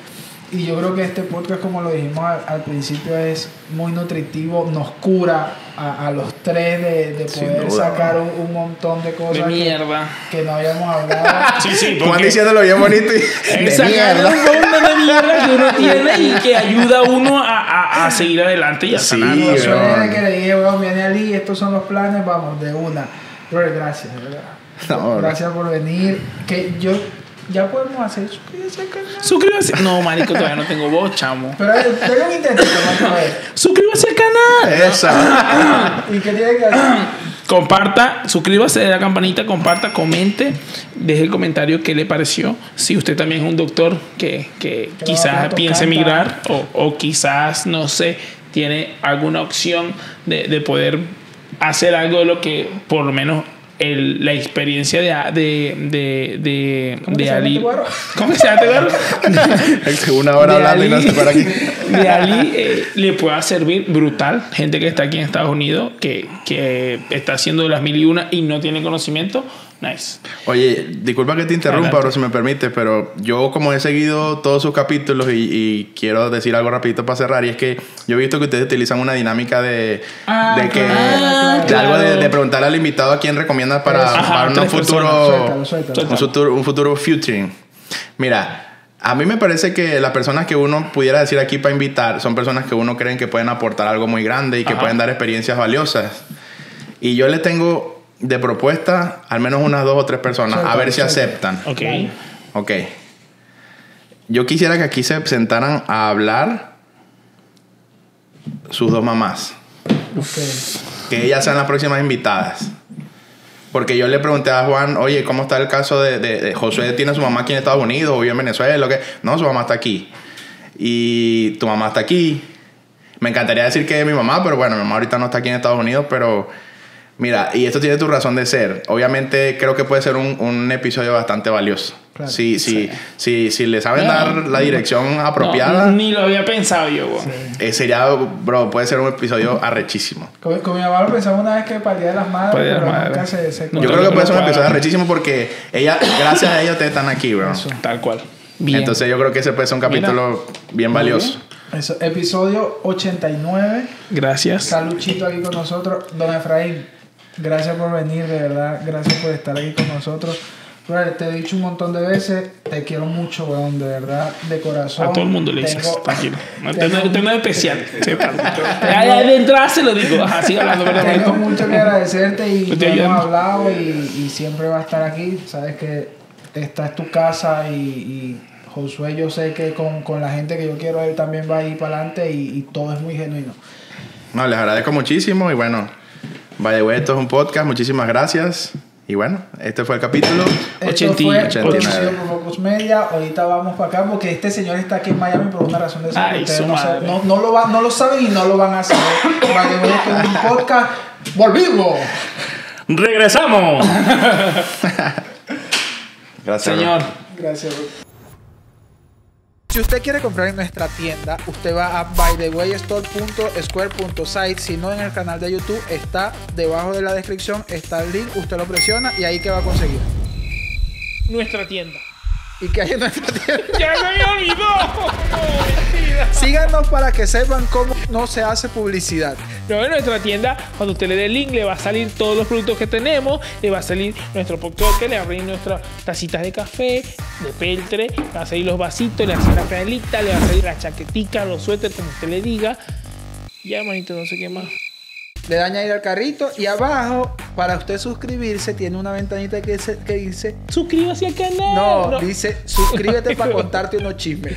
Y yo creo que este podcast, como lo dijimos al, al principio, es muy nutritivo, nos cura a, a los tres de, de poder duda. sacar un, un montón de De cosas que, mierda. que no habíamos hablado. Sí, sí, Juan diciéndolo bien bonito y es de sacar mierda. un montón de mierda que uno tiene y que ayuda a uno a, a, a seguir adelante y a Sí, sanar. Yo soy que le dije, bueno, viene Ali, estos son los planes, vamos, de una. Bro, gracias, de verdad. No, gracias por venir. Que yo, ya podemos hacer suscríbete al canal. Suscríbase. No, marico, todavía no tengo voz, chamo. Pero tengo un intento, vamos a ver. Suscríbase al canal. Esa. ¿Y qué tiene que hacer? Comparta, suscríbase, de la campanita, comparta, comente, deje el comentario qué le pareció. Si usted también es un doctor que, que quizás a piense tocar migrar o, o quizás, no sé, tiene alguna opción de, de poder hacer algo de lo que por lo menos el- la experiencia de, de, de, de, ¿Cómo de que se llama Ali. este? ¿Cómo que se llama este guaro? Una hora de hablando y no se para aquí. de Ali eh, le pueda servir brutal. Gente que está aquí en Estados Unidos, que, que está haciendo las mil y una y no tiene conocimiento. Nice. Oye, disculpa que te interrumpa, Adelante. bro, si me permite, pero yo como he seguido todos sus capítulos y, y quiero decir algo rapidito para cerrar, y es que yo he visto que ustedes utilizan una dinámica de, Ah, de que claro, de algo de, de preguntarle al invitado a quién recomienda para, Ajá, para un futuro personas. Suéltalo, suéltalo. un futuro un futuro futuring. Mira, a mí me parece que las personas que uno pudiera decir aquí para invitar son personas que uno creen que pueden aportar algo muy grande y que Ajá. pueden dar experiencias valiosas. Y yo le tengo de propuestas, al menos unas dos o tres personas, a ver si aceptan. Ok. Ok. Yo quisiera que aquí se sentaran a hablar sus dos mamás. Ok. Que ellas sean las próximas invitadas. Porque yo le pregunté a Juan, oye, ¿cómo está el caso de, de- de Josué? ¿Tiene su mamá aquí en Estados Unidos o vive en Venezuela? ¿O qué? No, su mamá está aquí. Y tu mamá está aquí. Me encantaría decir que es mi mamá, pero bueno, mi mamá ahorita no está aquí en Estados Unidos, pero mira, y esto tiene tu razón de ser. Obviamente creo que puede ser un, un episodio bastante valioso. Claro. Si, si, si, si le saben No, dar la dirección apropiada, No, ni lo había pensado yo, güey. eh, sería, bro, puede ser un episodio arrechísimo. Con, con mi mamá lo pensamos una vez que para el Día de las Madres, de pero nunca se, se No, Yo creo que puede ser un episodio arrechísimo porque ella, gracias a ellos ustedes están aquí, bro. Tal cual. Bien. Entonces yo creo que ese puede ser un capítulo bien valioso. Eso, episodio 89. Gracias. Está Luchito aquí con nosotros. Don Efraín, gracias por venir, de verdad. Gracias por estar aquí con nosotros. Brother, te he dicho un montón de veces, te quiero mucho, weón, de verdad, de corazón. A todo el mundo le dices, Tengo- tranquilo. No tengo- tengo, tengo especial. ya de entrada se lo digo. Sigue hablando, Tengo perdón. mucho que agradecerte y ya hemos hablado y, y siempre va a estar aquí. Sabes que esta es tu casa y, y Josué yo sé que con, con la gente que yo quiero él también va a ir para adelante y, y todo es muy genuino. No, les agradezco muchísimo y bueno, by the way, esto es un podcast, muchísimas gracias. Y bueno, este fue el capítulo. Esto 80, fue 89. producido por Focus Media. Ahorita vamos para acá porque este señor está aquí en Miami por una razón de ser. Ay, su no, saben- madre. no, no lo va- no lo saben y no lo van a saber. By the way, esto es un podcast. ¡Volvimos! Regresamos. Gracias. Señor. Gracias. Si usted quiere comprar en nuestra tienda, usted va a bythewaystore.square.site. Si no, en el canal de YouTube está debajo de la descripción, está el link, usted lo presiona y ahí que va a conseguir. Nuestra tienda. ¿Y que hay en nuestra tienda? Ya se me olvidó. Síganos para que sepan cómo no se hace publicidad. No, en nuestra tienda, cuando usted le dé el link, le va a salir todos los productos que tenemos. Le va a salir nuestro pocket, le va a salir nuestras tacitas de café, de peltre, le va a salir los vasitos, le va a salir la franelita, le va a salir la chaquetica, los suéteres, como usted le diga. Ya, manito, no sé qué más. Le da añadir al carrito y abajo, para usted suscribirse, tiene una ventanita que dice, que dice Suscríbase al canal. no, dice suscríbete para contarte unos chismes.